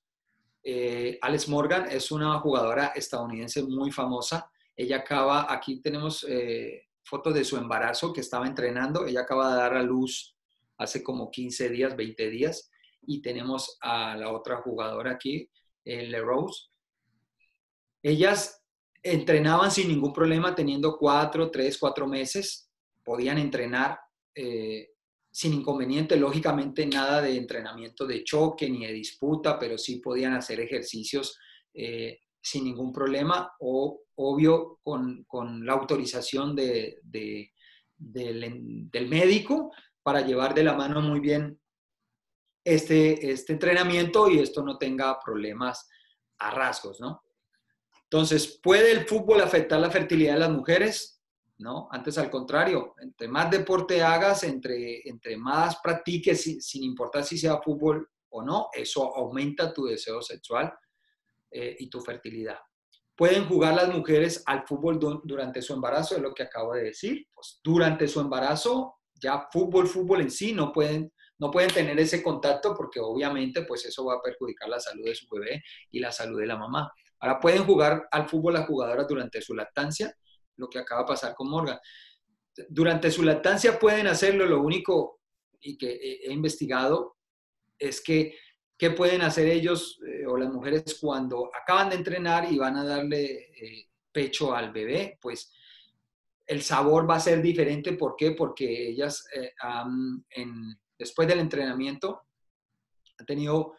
Eh, Alex Morgan es una jugadora estadounidense muy famosa. Ella acaba, aquí tenemos eh, fotos de su embarazo que estaba entrenando. Ella acaba de dar a luz hace como 15 días, 20 días y tenemos a la otra jugadora aquí, Le Rose. Ellas entrenaban sin ningún problema, teniendo cuatro, tres, cuatro meses, podían entrenar eh, sin inconveniente, lógicamente nada de entrenamiento de choque ni de disputa, pero sí podían hacer ejercicios eh, sin ningún problema o obvio con, la autorización de, del, del médico para llevar de la mano muy bien este, este entrenamiento y esto no tenga problemas a rasgos, ¿no? Entonces, ¿puede el fútbol afectar la fertilidad de las mujeres? No, antes al contrario, entre más deporte hagas, entre, entre más practiques, sin, importar si sea fútbol o no, eso aumenta tu deseo sexual eh, y tu fertilidad. ¿Pueden jugar las mujeres al fútbol durante su embarazo? Es lo que acabo de decir. Pues durante su embarazo ya fútbol, fútbol en sí, no pueden, no pueden tener ese contacto porque obviamente pues eso va a perjudicar la salud de su bebé y la salud de la mamá. Ahora pueden jugar al fútbol las jugadoras durante su lactancia, lo que acaba de pasar con Morgan. Durante su lactancia pueden hacerlo, lo único y que he investigado es que qué pueden hacer ellos eh, o las mujeres cuando acaban de entrenar y van a darle eh, pecho al bebé, pues el sabor va a ser diferente. ¿Por qué? Porque ellas eh, después del entrenamiento han tenido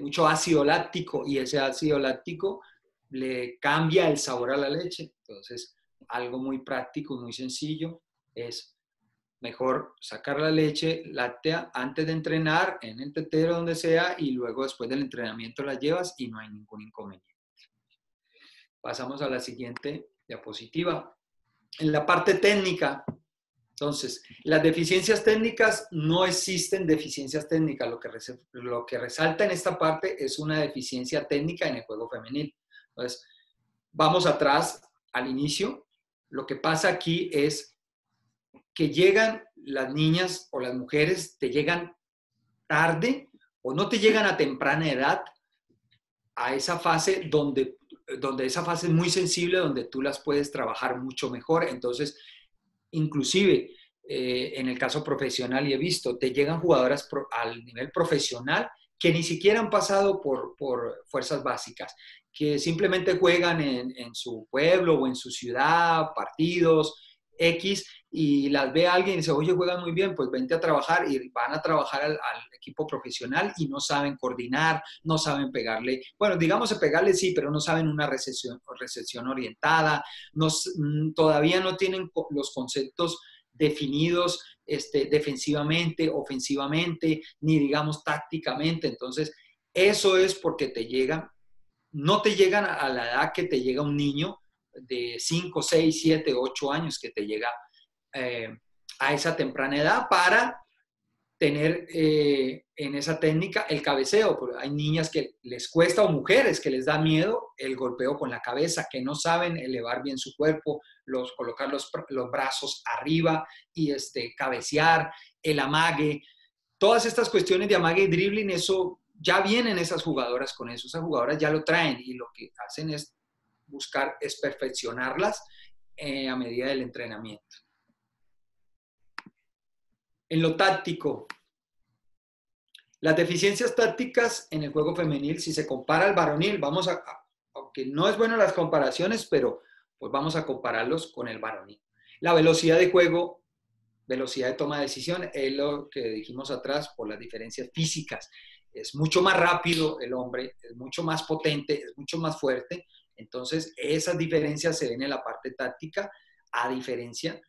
mucho ácido láctico y ese ácido láctico le cambia el sabor a la leche. Entonces, algo muy práctico, muy sencillo es mejor sacar la leche láctea antes de entrenar, en el tetero, donde sea, y luego después del entrenamiento la llevas y no hay ningún inconveniente. Pasamos a la siguiente diapositiva. En la parte técnica, entonces, las deficiencias técnicas, no existen deficiencias técnicas. Lo que, lo que resalta en esta parte es una deficiencia técnica en el juego femenil. Entonces, vamos atrás al inicio. Lo que pasa aquí es que llegan las niñas o las mujeres, te llegan tarde o no te llegan a temprana edad a esa fase donde, donde esa fase es muy sensible, donde tú las puedes trabajar mucho mejor. Entonces, inclusive eh, en el caso profesional, y he visto, te llegan jugadoras al nivel profesional que ni siquiera han pasado por, por fuerzas básicas, que simplemente juegan en, en, su pueblo o en su ciudad, partidos X, y las ve alguien y dice, oye, juegan muy bien, pues vente a trabajar y van a trabajar al, equipo profesional y no saben coordinar, no saben pegarle, bueno, digamos pegarle sí, pero no saben una recepción, recepción orientada, mm, todavía no tienen los conceptos definidos este, defensivamente, ofensivamente, ni digamos tácticamente. Entonces, eso es porque te llegan, no te llegan a la edad que te llega un niño de 5, 6, 7, 8 años que te llega eh, a esa temprana edad para tener eh, en esa técnica el cabeceo. Hay niñas que les cuesta o mujeres que les da miedo el golpeo con la cabeza, que no saben elevar bien su cuerpo, los, colocar los, los brazos arriba y este, cabecear, el amague. Todas estas cuestiones de amague y dribbling, eso ya vienen esas jugadoras con eso. Esas jugadoras ya lo traen y lo que hacen es buscar es perfeccionarlas eh, a medida del entrenamiento. En lo táctico, las deficiencias tácticas en el juego femenil, si se compara al varonil, vamos a, aunque no es bueno las comparaciones, pero pues vamos a compararlos con el varonil. La velocidad de juego, velocidad de toma de decisión, es lo que dijimos atrás por las diferencias físicas. Es mucho más rápido el hombre, es mucho más potente, es mucho más fuerte. Entonces, esas diferencias se ven en la parte táctica, a diferencia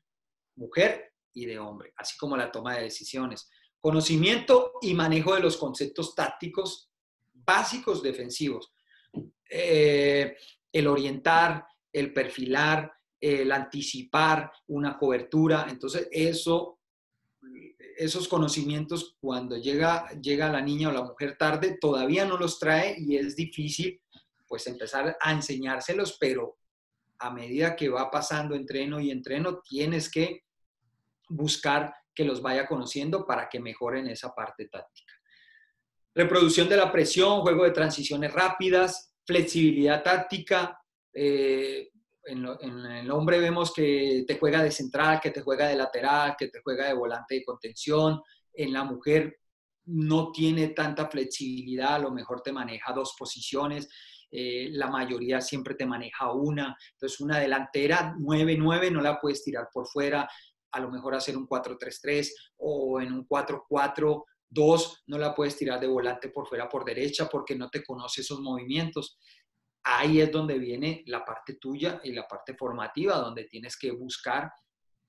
mujer y de hombre, así como la toma de decisiones. Conocimiento y manejo de los conceptos tácticos básicos defensivos. Eh, el orientar, el perfilar, el anticipar una cobertura. Entonces, eso, esos conocimientos cuando llega, llega la niña o la mujer tarde, todavía no los trae y es difícil pues empezar a enseñárselos, pero a medida que va pasando entreno y entreno, tienes que buscar que los vaya conociendo para que mejoren esa parte táctica. Reproducción de la presión, juego de transiciones rápidas, flexibilidad táctica. Eh, en, el hombre vemos que te juega de central, que te juega de lateral, que te juega de volante de contención. En la mujer no tiene tanta flexibilidad, a lo mejor te maneja dos posiciones. Eh, la mayoría siempre te maneja una. Entonces, una delantera 9-9 no la puedes tirar por fuera a lo mejor hacer un 4-3-3 o en un 4-4-2 no la puedes tirar de volante por fuera por derecha porque no te conoce esos movimientos. Ahí es donde viene la parte tuya y la parte formativa, donde tienes que buscar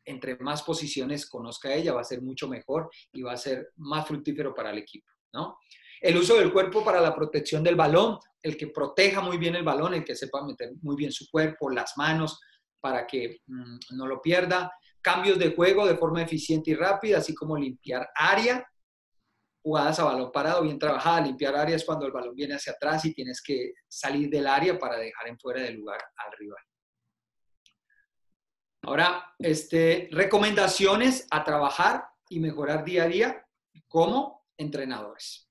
entre más posiciones conozca ella, va a ser mucho mejor y va a ser más fructífero para el equipo, ¿no? El uso del cuerpo para la protección del balón, el que proteja muy bien el balón, el que sepa meter muy bien su cuerpo, las manos, para que mm, no lo pierda cambios de juego de forma eficiente y rápida, así como limpiar área, jugadas a balón parado, bien trabajada. Limpiar área es cuando el balón viene hacia atrás y tienes que salir del área para dejar en fuera de lugar al rival. Ahora, este, recomendaciones a trabajar y mejorar día a día como entrenadores.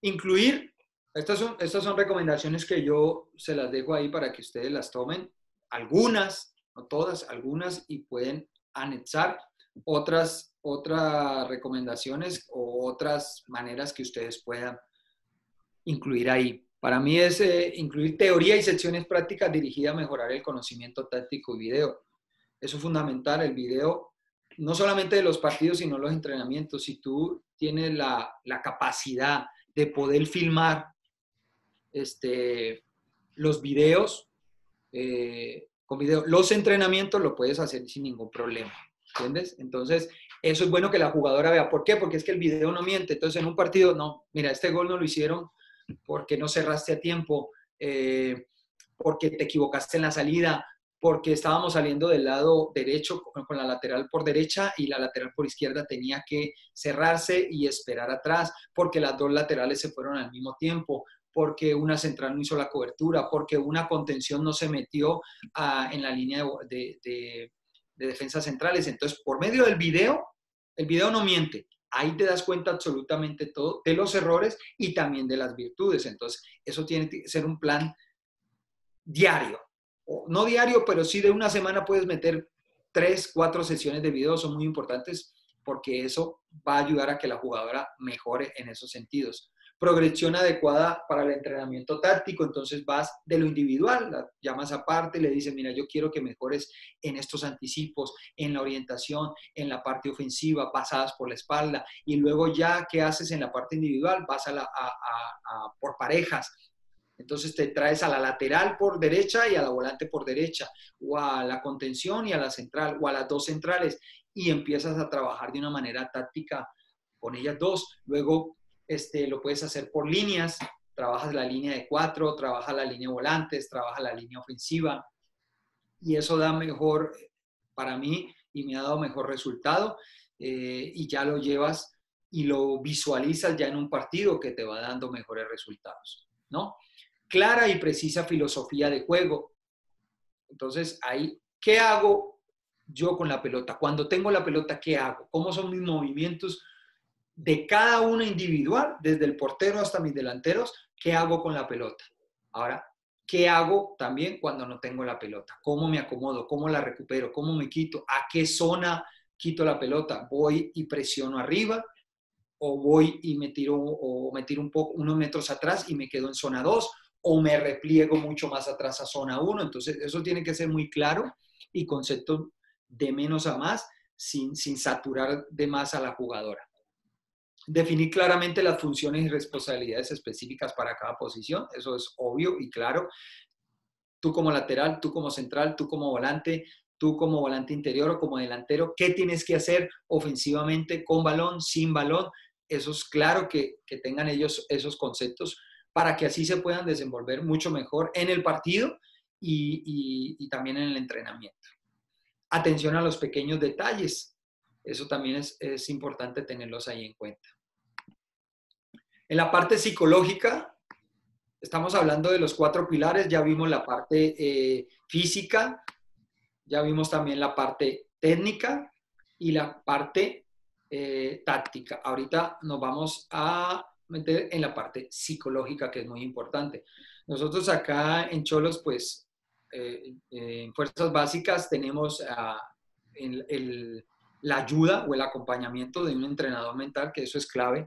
Incluir, estas son, estas son recomendaciones que yo se las dejo ahí para que ustedes las tomen, algunas, no todas, algunas, y pueden anexar otras, otras recomendaciones o otras maneras que ustedes puedan incluir ahí. Para mí es eh, incluir teoría y secciones prácticas dirigidas a mejorar el conocimiento táctico y video. Eso es fundamental, el video, no solamente de los partidos, sino los entrenamientos. Si tú tienes la, la capacidad de poder filmar este, los videos, eh, con video, los entrenamientos lo puedes hacer sin ningún problema. ¿Entiendes? Entonces, eso es bueno que la jugadora vea. ¿Por qué? Porque es que el video no miente. Entonces, en un partido, no, mira, este gol no lo hicieron porque no cerraste a tiempo, eh, porque te equivocaste en la salida, porque estábamos saliendo del lado derecho con la lateral por derecha y la lateral por izquierda tenía que cerrarse y esperar atrás, porque las dos laterales se fueron al mismo tiempo, porque una central no hizo la cobertura, porque una contención no se metió en la línea de, de, de defensas centrales. Entonces, por medio del video, el video no miente, ahí te das cuenta absolutamente todo de los errores y también de las virtudes. Entonces, eso tiene que ser un plan diario. O no diario, pero sí de una semana puedes meter tres, cuatro sesiones de video, son muy importantes porque eso va a ayudar a que la jugadora mejore en esos sentidos progresión adecuada para el entrenamiento táctico, entonces vas de lo individual, la llamas aparte, le dices, mira, yo quiero que mejores en estos anticipos, en la orientación, en la parte ofensiva, pasadas por la espalda, y luego ya, ¿qué haces en la parte individual? Vas a, la, por parejas, entonces te traes a la lateral por derecha y a la volante por derecha, o a la contención y a la central, o a las dos centrales, y empiezas a trabajar de una manera táctica con ellas dos. Luego este, lo puedes hacer por líneas, trabajas la línea de cuatro, trabajas la línea de volantes, trabajas la línea ofensiva y eso da mejor para mí y me ha dado mejor resultado eh, y ya lo llevas y lo visualizas ya en un partido que te va dando mejores resultados, ¿no? Clara y precisa filosofía de juego. Entonces, ahí, ¿qué hago yo con la pelota? Cuando tengo la pelota, ¿qué hago? ¿Cómo son mis movimientos? De cada uno individual, desde el portero hasta mis delanteros, qué hago con la pelota. Ahora, ¿qué hago también cuando no tengo la pelota? ¿Cómo me acomodo? ¿Cómo la recupero? ¿Cómo me quito? ¿A qué zona quito la pelota? ¿Voy y presiono arriba? ¿O voy y me tiro, o me un poco, unos metros atrás y me quedo en zona 2? ¿O me repliego mucho más atrás a zona 1? Entonces, eso tiene que ser muy claro y concepto de menos a más sin, sin saturar de más a la jugadora. Definir claramente las funciones y responsabilidades específicas para cada posición, eso es obvio y claro. Tú como lateral, tú como central, tú como volante, tú como volante interior o como delantero, ¿qué tienes que hacer ofensivamente con balón, sin balón? Eso es claro que, tengan ellos esos conceptos para que así se puedan desenvolver mucho mejor en el partido y, también en el entrenamiento. Atención a los pequeños detalles. Eso también es, es importante tenerlos ahí en cuenta. En la parte psicológica, estamos hablando de los cuatro pilares, ya vimos la parte eh, física, ya vimos también la parte técnica y la parte eh, táctica. Ahorita nos vamos a meter en la parte psicológica, que es muy importante. Nosotros acá en Cholos, pues, eh, en Fuerzas Básicas tenemos ah, la ayuda o el acompañamiento de un entrenador mental, que eso es clave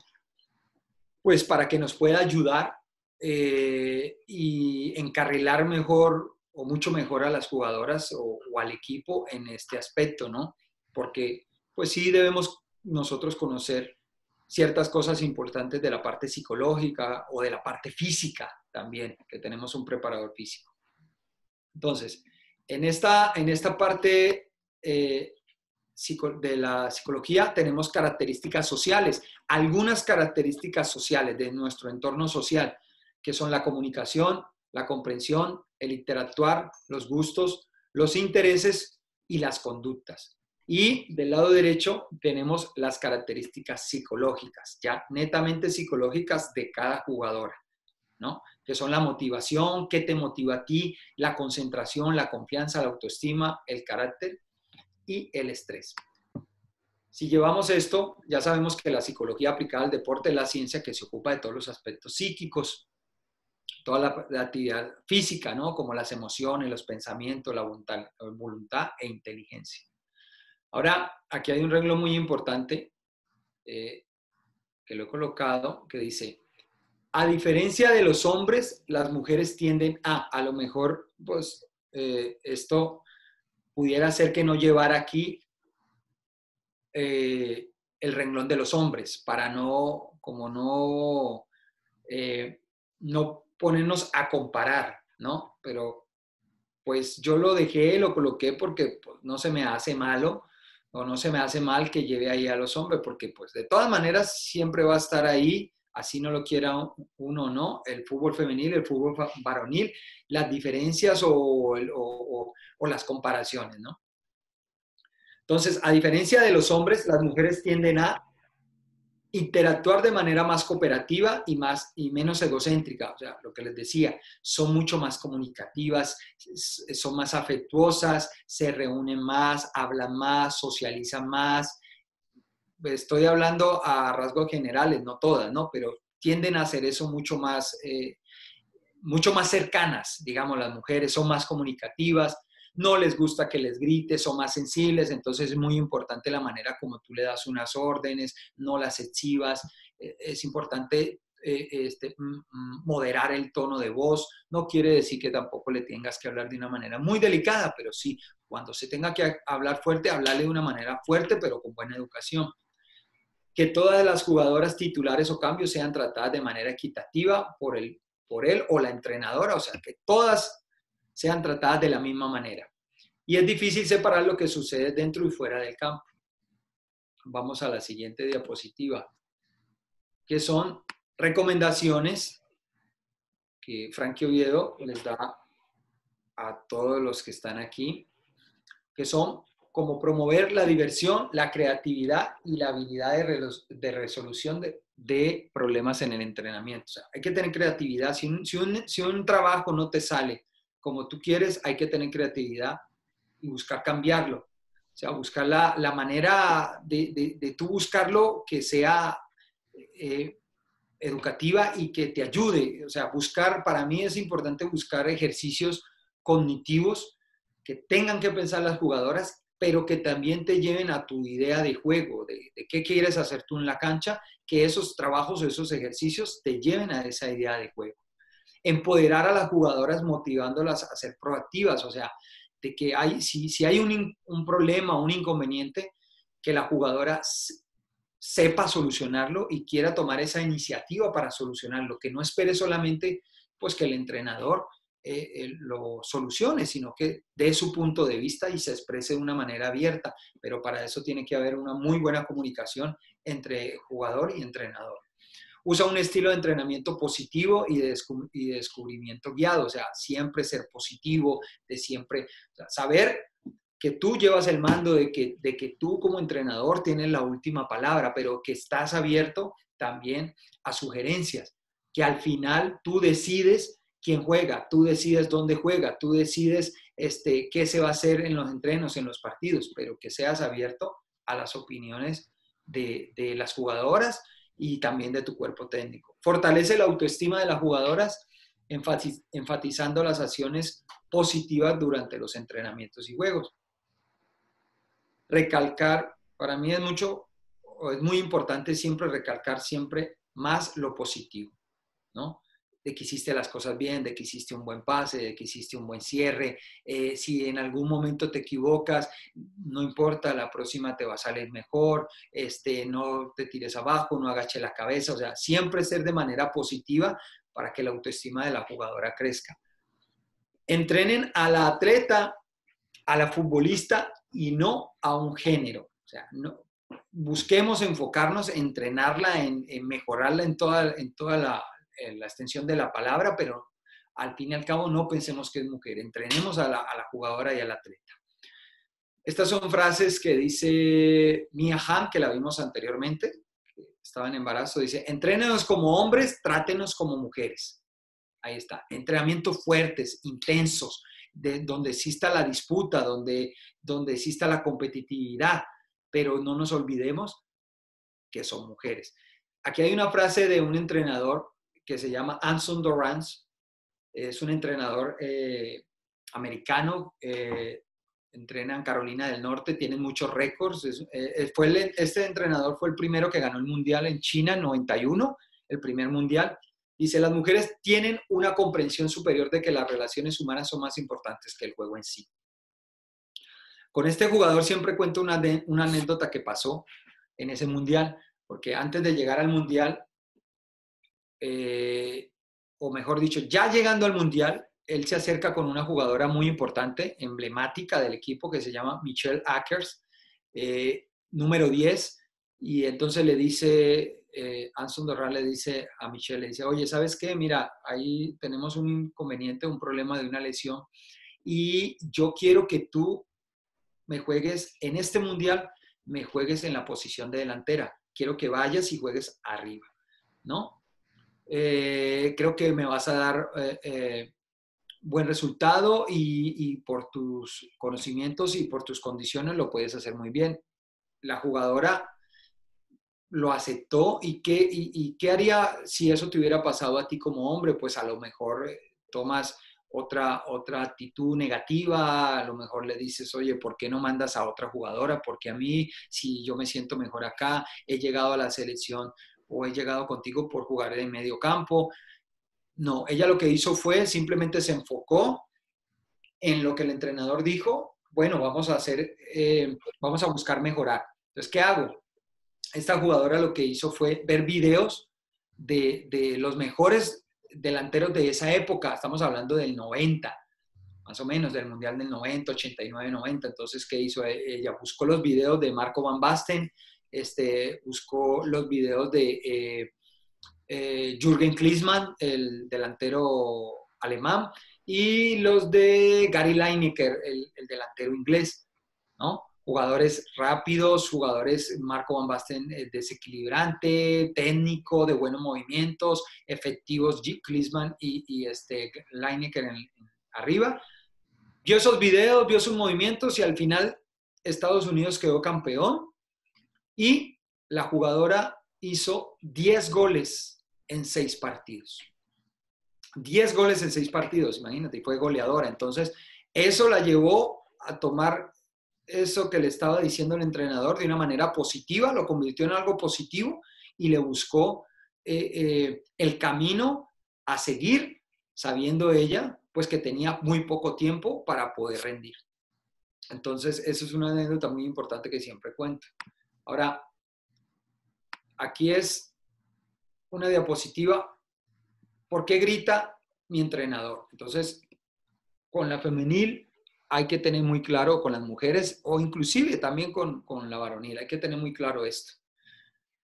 pues para que nos pueda ayudar eh, y encarrilar mejor o mucho mejor a las jugadoras o, al equipo en este aspecto, ¿no? Porque pues sí debemos nosotros conocer ciertas cosas importantes de la parte psicológica o de la parte física también, que tenemos un preparador físico. Entonces, en esta, en esta parte eh, de la psicología tenemos características sociales, algunas características sociales de nuestro entorno social, que son la comunicación, la comprensión, el interactuar, los gustos, los intereses y las conductas. Y del lado derecho tenemos las características psicológicas, ya netamente psicológicas de cada jugadora, ¿no? Que son la motivación, qué te motiva a ti, la concentración, la confianza, la autoestima, el carácter y el estrés. Si llevamos esto, ya sabemos que la psicología aplicada al deporte es la ciencia que se ocupa de todos los aspectos psíquicos, toda la, actividad física, ¿no? Como las emociones, los pensamientos, la voluntad, voluntad e inteligencia. Ahora, aquí hay un reglo muy importante eh, que lo he colocado, que dice, a diferencia de los hombres, las mujeres tienden a, a lo mejor, pues eh, esto pudiera ser que no llevar aquí eh, el renglón de los hombres, para no, como no, eh, no ponernos a comparar, ¿no? Pero pues yo lo dejé, lo coloqué porque pues, no se me hace malo o no se me hace mal que lleve ahí a los hombres, porque pues de todas maneras siempre va a estar ahí, así no lo quiera uno no, el fútbol femenil, el fútbol varonil, las diferencias o, o las comparaciones, ¿no? Entonces, a diferencia de los hombres, las mujeres tienden a interactuar de manera más cooperativa y, más, y menos egocéntrica. O sea, lo que les decía, son mucho más comunicativas, son más afectuosas, se reúnen más, hablan más, socializan más. Estoy hablando a rasgos generales, no todas, ¿no? Pero tienden a hacer eso mucho más, eh, mucho más cercanas, digamos, las mujeres son más comunicativas, no les gusta que les grites, son más sensibles, entonces es muy importante la manera como tú le das unas órdenes, no las exhibas, eh, es importante eh, este, moderar el tono de voz, no quiere decir que tampoco le tengas que hablar de una manera muy delicada, pero sí, cuando se tenga que hablar fuerte, hablarle de una manera fuerte, pero con buena educación. Que todas las jugadoras titulares o cambios sean tratadas de manera equitativa por, el, por él o la entrenadora, o sea, que todas sean tratadas de la misma manera. Y es difícil separar lo que sucede dentro y fuera del campo. Vamos a la siguiente diapositiva, que son recomendaciones que Frankie Oviedo les da a todos los que están aquí, que son como promover la diversión, la creatividad y la habilidad de, resolución de, problemas en el entrenamiento. O sea, hay que tener creatividad. Si si un trabajo no te sale como tú quieres, hay que tener creatividad y buscar cambiarlo. O sea, buscar la, la manera de, de, de, tú buscarlo que sea eh, educativa y que te ayude. O sea, buscar, para mí es importante buscar ejercicios cognitivos que tengan que pensar las jugadoras, pero que también te lleven a tu idea de juego, de, qué quieres hacer tú en la cancha, que esos trabajos, esos ejercicios te lleven a esa idea de juego. Empoderar a las jugadoras motivándolas a ser proactivas, o sea, de que hay, si, si hay un, un problema, un inconveniente, que la jugadora sepa solucionarlo y quiera tomar esa iniciativa para solucionarlo, que no espere solamente pues que el entrenador eh, eh, lo solucione, sino que dé su punto de vista y se exprese de una manera abierta, pero para eso tiene que haber una muy buena comunicación entre jugador y entrenador. Usa un estilo de entrenamiento positivo y de, descubrimiento guiado, o sea, siempre ser positivo, de siempre saber que tú llevas el mando, de que, de que tú como entrenador tienes la última palabra, pero que estás abierto también a sugerencias, que al final tú decides quién juega, tú decides dónde juega, tú decides este, qué se va a hacer en los entrenos, en los partidos, pero que seas abierto a las opiniones de, de las jugadoras y también de tu cuerpo técnico. Fortalece la autoestima de las jugadoras enfatizando las acciones positivas durante los entrenamientos y juegos. Recalcar, para mí es mucho, es muy importante siempre recalcar siempre más lo positivo, ¿no? De que hiciste las cosas bien, de que hiciste un buen pase, de que hiciste un buen cierre. Eh, si en algún momento te equivocas, no importa, la próxima te va a salir mejor, este, no te tires abajo, no agache la cabeza, o sea, siempre ser de manera positiva para que la autoestima de la jugadora crezca. Entrenen a la atleta, a la futbolista y no a un género. O sea, no, busquemos enfocarnos, entrenarla, en, en mejorarla en toda, en toda la, la extensión de la palabra, pero al fin y al cabo no pensemos que es mujer, entrenemos a la, jugadora y al atleta. Estas son frases que dice Mia Han, que la vimos anteriormente, que estaba en embarazo, dice, entrénenos como hombres, trátenos como mujeres. Ahí está, entrenamientos fuertes, intensos, de, donde exista la disputa, donde, donde exista la competitividad, pero no nos olvidemos que son mujeres. Aquí hay una frase de un entrenador que se llama Anson Dorrance, es un entrenador eh, americano, eh, entrena en Carolina del Norte, tiene muchos récords. Eh, fue este entrenador fue el primero que ganó el Mundial en China en 91, el primer Mundial. Dice, las mujeres tienen una comprensión superior de que las relaciones humanas son más importantes que el juego en sí. Con este jugador siempre cuento una, una anécdota que pasó en ese Mundial, porque antes de llegar al Mundial, eh, o mejor dicho, ya llegando al Mundial, él se acerca con una jugadora muy importante, emblemática del equipo, que se llama Michelle Ackers, eh, número 10, y entonces le dice, eh, Anson Dorral le dice a Michelle, le dice, oye, ¿sabes qué? Mira, ahí tenemos un inconveniente, un problema de una lesión, y yo quiero que tú me juegues en este mundial, me juegues en la posición de delantera. Quiero que vayas y juegues arriba, ¿no? Eh, creo que me vas a dar buen resultado y, por tus conocimientos y por tus condiciones lo puedes hacer muy bien. La jugadora lo aceptó y qué, y, qué haría si eso te hubiera pasado a ti como hombre, pues a lo mejor eh, tomas otra, otra actitud negativa, a lo mejor le dices, oye, ¿por qué no mandas a otra jugadora? Porque a mí, si yo me siento mejor acá, he llegado a la selección o he llegado contigo por jugar en medio campo, no, ella lo que hizo fue simplemente se enfocó en lo que el entrenador dijo, bueno, vamos a hacer, eh, vamos a buscar mejorar. Entonces, ¿qué hago? Esta jugadora lo que hizo fue ver videos de, los mejores delanteros de esa época, estamos hablando del 90, más o menos, del Mundial del 90, 89, 90. Entonces, ¿qué hizo? Ella buscó los videos de Marco Van Basten, este, buscó los videos de eh, eh, Jürgen Klinsmann, el delantero alemán, y los de Gary Lineker, el, delantero inglés, ¿no? Jugadores rápidos, jugadores, Marco Van Basten eh, desequilibrante, técnico, de buenos movimientos, efectivos, Klinsmann y, y este Lineker arriba. Vio esos videos, vio sus movimientos y al final Estados Unidos quedó campeón y la jugadora hizo 10 goles en seis partidos. Diez goles en seis partidos, imagínate, y fue goleadora. Entonces, eso la llevó a tomar eso que le estaba diciendo el entrenador de una manera positiva, lo convirtió en algo positivo y le buscó eh, eh, el camino a seguir, sabiendo ella, pues que tenía muy poco tiempo para poder rendir. Entonces, eso es una anécdota muy importante que siempre cuento. Ahora, aquí es una diapositiva, ¿por qué grita mi entrenador? Entonces, con la femenil hay que tener muy claro, con las mujeres o inclusive también con, la varonil, hay que tener muy claro esto.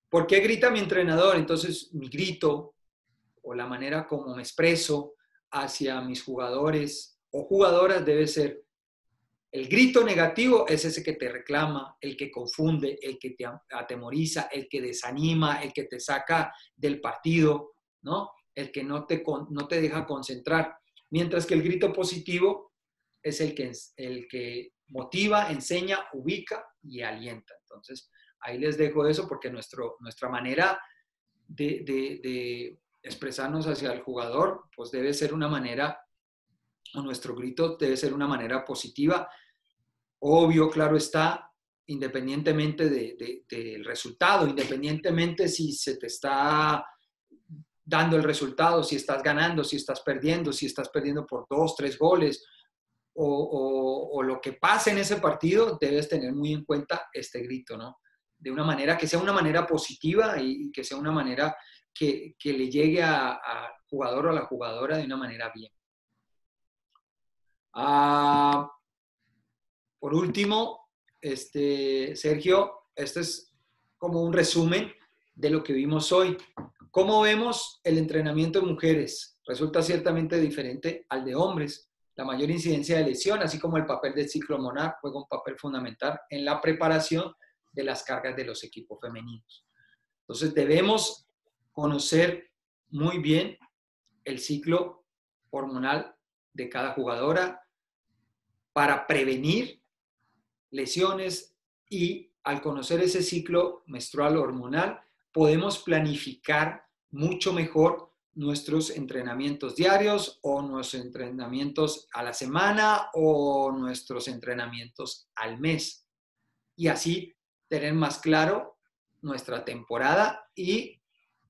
¿Por qué grita mi entrenador? Entonces, mi grito o la manera como me expreso hacia mis jugadores o jugadoras debe ser el grito negativo es ese que te reclama, el que confunde, el que te atemoriza, el que desanima, el que te saca del partido, ¿no? El que no te, no te deja concentrar. Mientras que el grito positivo es el que, el que motiva, enseña, ubica y alienta. Entonces, ahí les dejo eso porque nuestro, nuestra manera de, de expresarnos hacia el jugador, pues debe ser una manera, o nuestro grito debe ser una manera positiva Obvio, claro está, independientemente del resultado, independientemente si se te está dando el resultado, si estás ganando, si estás perdiendo, si estás perdiendo por dos, tres goles, o, lo que pase en ese partido, debes tener muy en cuenta este grito, ¿no? De una manera que sea una manera positiva y, que sea una manera que, le llegue al jugador o a la jugadora de una manera bien. Ah, por último, este, Sergio, este es como un resumen de lo que vimos hoy. ¿Cómo vemos el entrenamiento de mujeres? Resulta ciertamente diferente al de hombres. La mayor incidencia de lesión, así como el papel del ciclo monar, juega un papel fundamental en la preparación de las cargas de los equipos femeninos. Entonces debemos conocer muy bien el ciclo hormonal de cada jugadora para prevenir lesiones y al conocer ese ciclo menstrual hormonal, podemos planificar mucho mejor nuestros entrenamientos diarios o nuestros entrenamientos a la semana o nuestros entrenamientos al mes. Y así tener más claro nuestra temporada y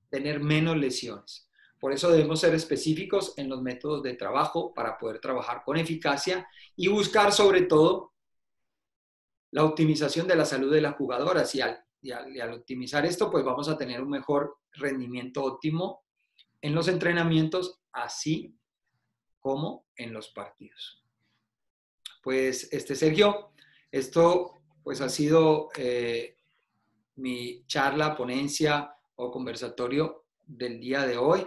tener menos lesiones. Por eso debemos ser específicos en los métodos de trabajo para poder trabajar con eficacia y buscar sobre todo la optimización de la salud de las jugadoras y al, y al, optimizar esto pues vamos a tener un mejor rendimiento óptimo en los entrenamientos así como en los partidos. Pues este Sergio, esto pues ha sido eh, mi charla, ponencia o conversatorio del día de hoy,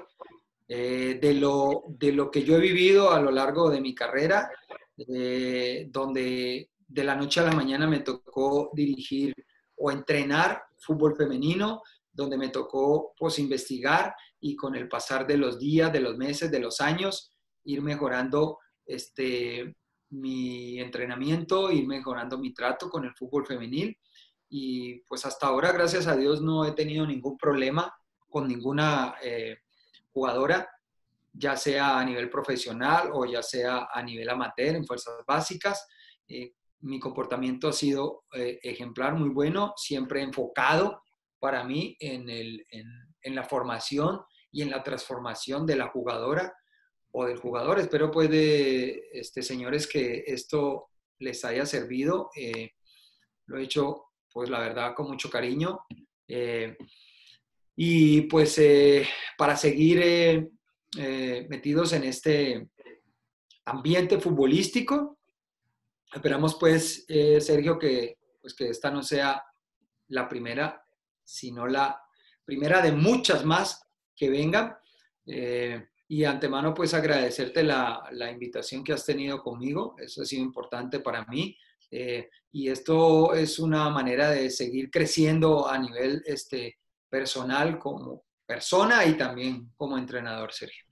eh, de, lo, de lo que yo he vivido a lo largo de mi carrera, eh, donde de la noche a la mañana me tocó dirigir o entrenar fútbol femenino, donde me tocó pues investigar y con el pasar de los días, de los meses, de los años, ir mejorando este, mi entrenamiento, ir mejorando mi trato con el fútbol femenil. Y pues hasta ahora, gracias a Dios, no he tenido ningún problema con ninguna eh, jugadora, ya sea a nivel profesional o ya sea a nivel amateur en fuerzas básicas. Eh, mi comportamiento ha sido eh, ejemplar, muy bueno, siempre enfocado para mí en, el, en, la formación y en la transformación de la jugadora o del jugador. Espero pues de este, señores que esto les haya servido. lo he hecho pues la verdad con mucho cariño. Y pues eh, para seguir eh, eh, metidos en este ambiente futbolístico, esperamos pues, Sergio, que, pues, que esta no sea la primera, sino la primera de muchas más que vengan. y antemano pues agradecerte la, la, invitación que has tenido conmigo, eso ha sido importante para mí. y esto es una manera de seguir creciendo a nivel este, personal como persona y también como entrenador, Sergio.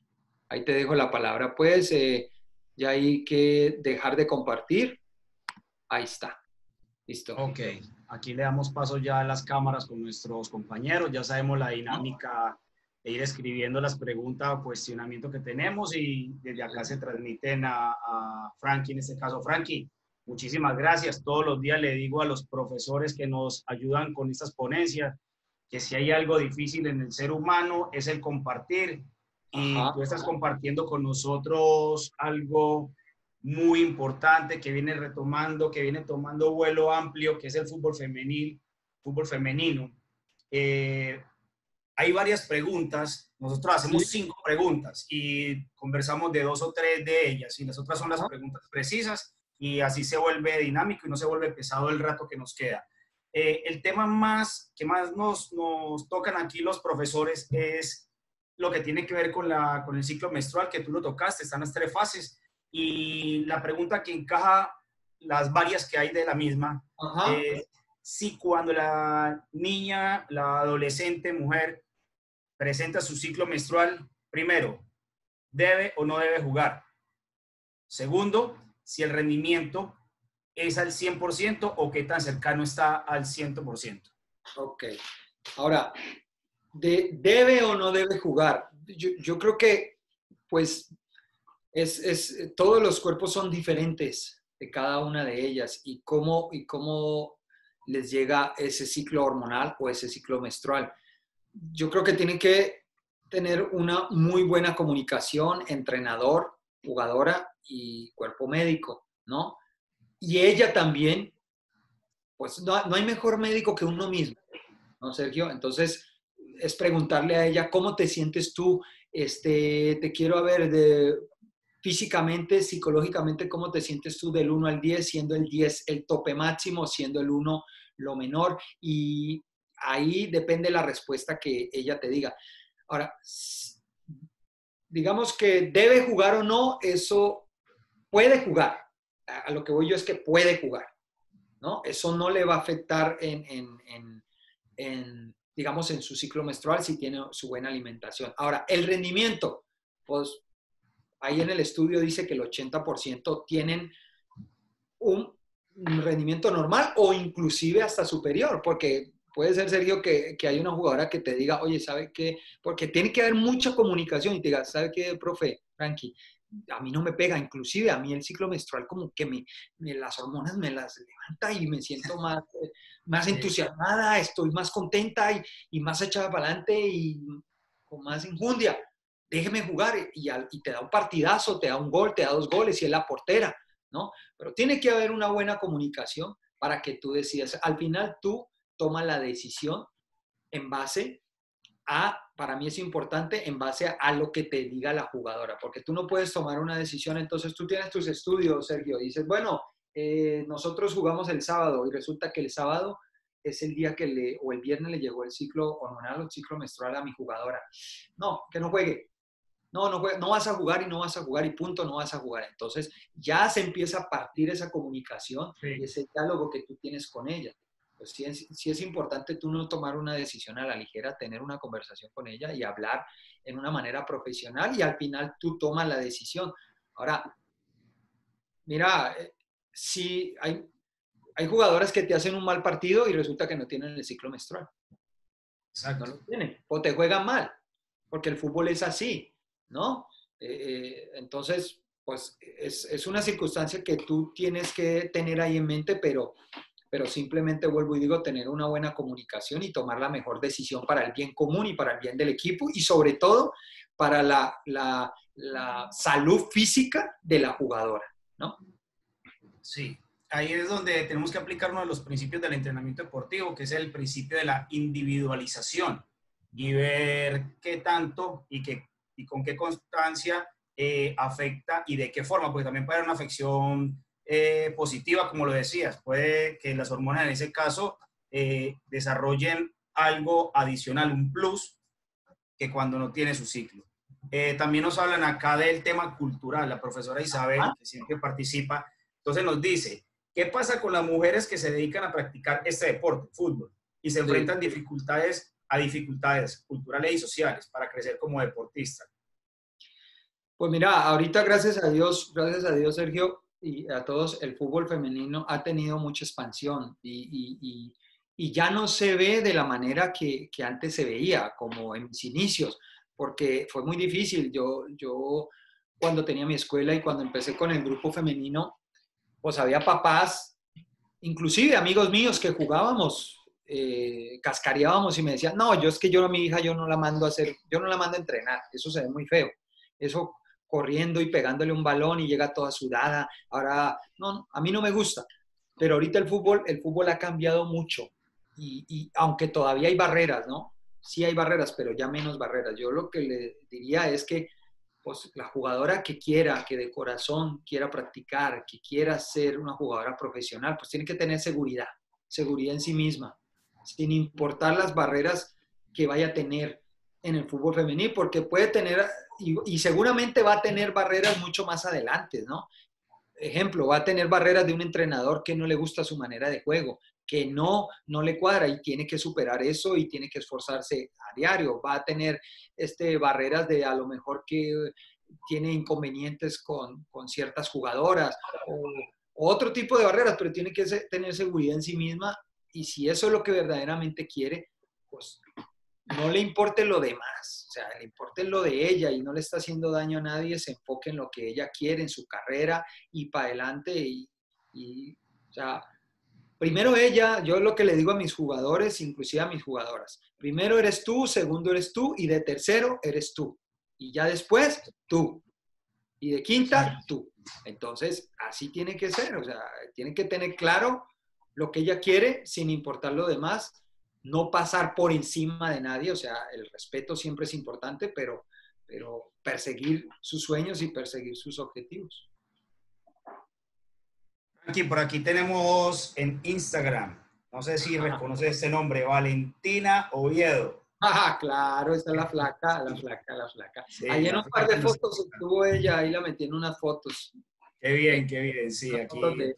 Ahí te dejo la palabra, pues, eh, ya hay que dejar de compartir. Ahí está. Listo. Ok, aquí le damos paso ya a las cámaras con nuestros compañeros, ya sabemos la dinámica de ir escribiendo las preguntas o cuestionamientos que tenemos y desde acá se transmiten a, a Frankie, en este caso, Frankie. Muchísimas gracias. Todos los días le digo a los profesores que nos ayudan con estas ponencias, que si hay algo difícil en el ser humano es el compartir. Y tú estás compartiendo con nosotros algo muy importante que viene retomando, que viene tomando vuelo amplio, que es el fútbol femenil, fútbol femenino. Eh, hay varias preguntas, nosotros hacemos cinco preguntas y conversamos de dos o tres de ellas y las otras son las preguntas precisas y así se vuelve dinámico y no se vuelve pesado el rato que nos queda. Eh, el tema más que más nos, nos tocan aquí los profesores es lo que tiene que ver con, la, con el ciclo menstrual, que tú lo tocaste, están las tres fases. Y la pregunta que encaja las varias que hay de la misma, es si cuando la niña, la adolescente, mujer, presenta su ciclo menstrual, primero, debe o no debe jugar. Segundo, si el rendimiento es al 100% o qué tan cercano está al 100%. Ok. Ahora, de, ¿debe o no debe jugar? Yo, creo que, pues, es, es, todos los cuerpos son diferentes de cada una de ellas y cómo, y cómo les llega ese ciclo hormonal o ese ciclo menstrual. Yo creo que tiene que tener una muy buena comunicación entrenador, jugadora y cuerpo médico, ¿no? Y ella también, pues no, hay mejor médico que uno mismo, ¿no, Sergio? Entonces, es preguntarle a ella, ¿cómo te sientes tú? Este, te quiero ver de, físicamente, psicológicamente, ¿cómo te sientes tú del 1 al 10, siendo el 10 el tope máximo, siendo el 1 lo menor? Y ahí depende la respuesta que ella te diga. Ahora, digamos que debe jugar o no, eso puede jugar, a lo que voy yo es que puede jugar, ¿no? Eso no le va a afectar en, digamos, en su ciclo menstrual si tiene su buena alimentación. Ahora, el rendimiento, pues ahí en el estudio dice que el 80% tienen un, rendimiento normal o inclusive hasta superior, porque puede ser, Sergio, que, que hay una jugadora que te diga, oye, ¿sabe qué? Porque tiene que haber mucha comunicación y te diga, ¿sabe qué, profe, Frankie? A mí no me pega, inclusive a mí el ciclo menstrual como que me, las hormonas me las levanta y me siento más, más entusiasmada, estoy más contenta y, y más echada para adelante y con más injundia. Déjeme jugar y, te da un partidazo, te da un gol, te da dos goles y es la portera, ¿no? Pero tiene que haber una buena comunicación para que tú decidas. Al final tú toma la decisión en base a, para mí es importante, en base a, lo que te diga la jugadora, porque tú no puedes tomar una decisión, entonces tú tienes tus estudios, Sergio, y dices, bueno, eh, nosotros jugamos el sábado y resulta que el sábado es el día que le, o el viernes le llegó el ciclo hormonal o el ciclo menstrual a mi jugadora. No, que no juegue. No, no, no vas a jugar y no vas a jugar y punto, no vas a jugar. Entonces ya se empieza a partir esa comunicación y ese diálogo que tú tienes con ella pues sí es, importante tú no tomar una decisión a la ligera, tener una conversación con ella y hablar en una manera profesional y al final tú tomas la decisión. Ahora, mira, eh, si hay, hay jugadoras que te hacen un mal partido y resulta que no tienen el ciclo menstrual. Exacto. No lo tienen. O te juegan mal, porque el fútbol es así, ¿no? Eh, eh, entonces, pues es, es, una circunstancia que tú tienes que tener ahí en mente, pero pero simplemente vuelvo y digo, tener una buena comunicación y tomar la mejor decisión para el bien común y para el bien del equipo y sobre todo para la, la, salud física de la jugadora, ¿no? Sí, ahí es donde tenemos que aplicar uno de los principios del entrenamiento deportivo, que es el principio de la individualización y ver qué tanto y, qué, y con qué constancia eh, afecta y de qué forma, porque también puede haber una afección eh, positiva, como lo decías. Puede que las hormonas en ese caso eh, desarrollen algo adicional, un plus, que cuando no tiene su ciclo. Eh, también nos hablan acá del tema cultural, la profesora Isabel, que siempre participa. Entonces nos dice, ¿qué pasa con las mujeres que se dedican a practicar este deporte, fútbol, y se enfrentan dificultades, a dificultades culturales y sociales para crecer como deportista? Pues mira, ahorita gracias a Dios, gracias a Dios, Sergio, y a todos, el fútbol femenino ha tenido mucha expansión y, y, y, ya no se ve de la manera que, que, antes se veía, como en mis inicios, porque fue muy difícil. Yo, yo cuando tenía mi escuela y cuando empecé con el grupo femenino, pues había papás, inclusive amigos míos que jugábamos, eh, y me decían, no, yo es que yo a mi hija yo no la mando a hacer, yo no la mando a entrenar, eso se ve muy feo. Eso corriendo y pegándole un balón y llega toda sudada. Ahora, no, a mí no me gusta. Pero ahorita el fútbol, el fútbol ha cambiado mucho. Y, aunque todavía hay barreras, ¿no? Sí hay barreras, pero ya menos barreras. Yo lo que le diría es que pues, la jugadora que quiera, que de corazón quiera practicar, que quiera ser una jugadora profesional, pues tiene que tener seguridad, seguridad en sí misma, sin importar las barreras que vaya a tener en el fútbol femenil, porque puede tener y, seguramente va a tener barreras mucho más adelante, ¿no? Ejemplo, va a tener barreras de un entrenador que no le gusta su manera de juego, que no, no le cuadra y tiene que superar eso y tiene que esforzarse a diario. Va a tener este, barreras de a lo mejor que tiene inconvenientes con, con ciertas jugadoras o, otro tipo de barreras, pero tiene que tener seguridad en sí misma y si eso es lo que verdaderamente quiere, pues no le importe lo demás, o sea, le importe lo de ella y no le está haciendo daño a nadie, se enfoque en lo que ella quiere, en su carrera y para adelante. Y, o sea, primero ella, yo lo que le digo a mis jugadores, inclusive a mis jugadoras, primero eres tú, segundo eres tú y de tercero eres tú. Y ya después, tú. Y de quinta, tú. Entonces, así tiene que ser, o sea, tiene que tener claro lo que ella quiere sin importar lo demás no pasar por encima de nadie, o sea, el respeto siempre es importante, pero, pero perseguir sus sueños y perseguir sus objetivos. Aquí, por aquí tenemos en Instagram, no sé si reconoce este nombre, Valentina Oviedo. Ah, claro, esa es la flaca, la flaca, la flaca. ahí en un par de fotos estuvo ella, ahí la metí en unas fotos. Qué bien, qué bien, sí, aquí todo, el,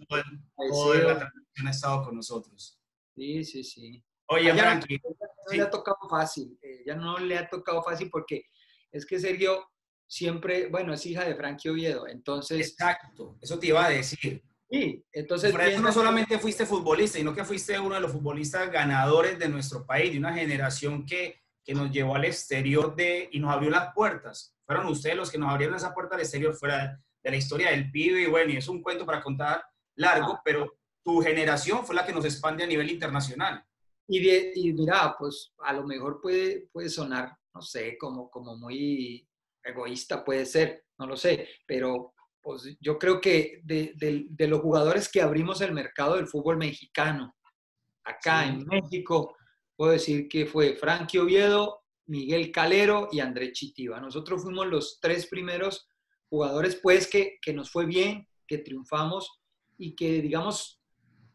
la transmisión ha estado con nosotros. Sí, sí, sí. Oye, Frankie. No, le ha tocado fácil, eh, ya no le ha tocado fácil porque es que Sergio siempre, bueno, es hija de Frankie Oviedo, entonces... Exacto, eso te iba a decir. Sí, entonces... Pero no solamente fuiste futbolista, sino que fuiste uno de los futbolistas ganadores de nuestro país, de una generación que, que nos llevó al exterior de, y nos abrió las puertas. Fueron ustedes los que nos abrieron esa puerta al exterior fuera de la historia del pibe y bueno, y es un cuento para contar largo, ah. pero tu generación fue la que nos expande a nivel internacional. Y, y mira, pues a lo mejor puede, puede sonar, no sé, como, como muy egoísta, puede ser, no lo sé, pero pues yo creo que de, de, los jugadores que abrimos el mercado del fútbol mexicano, acá en México, puedo decir que fue Frankie Oviedo, Miguel Calero y André Chitiva. Nosotros fuimos los tres primeros jugadores, pues, que, que nos fue bien, que triunfamos y que, digamos,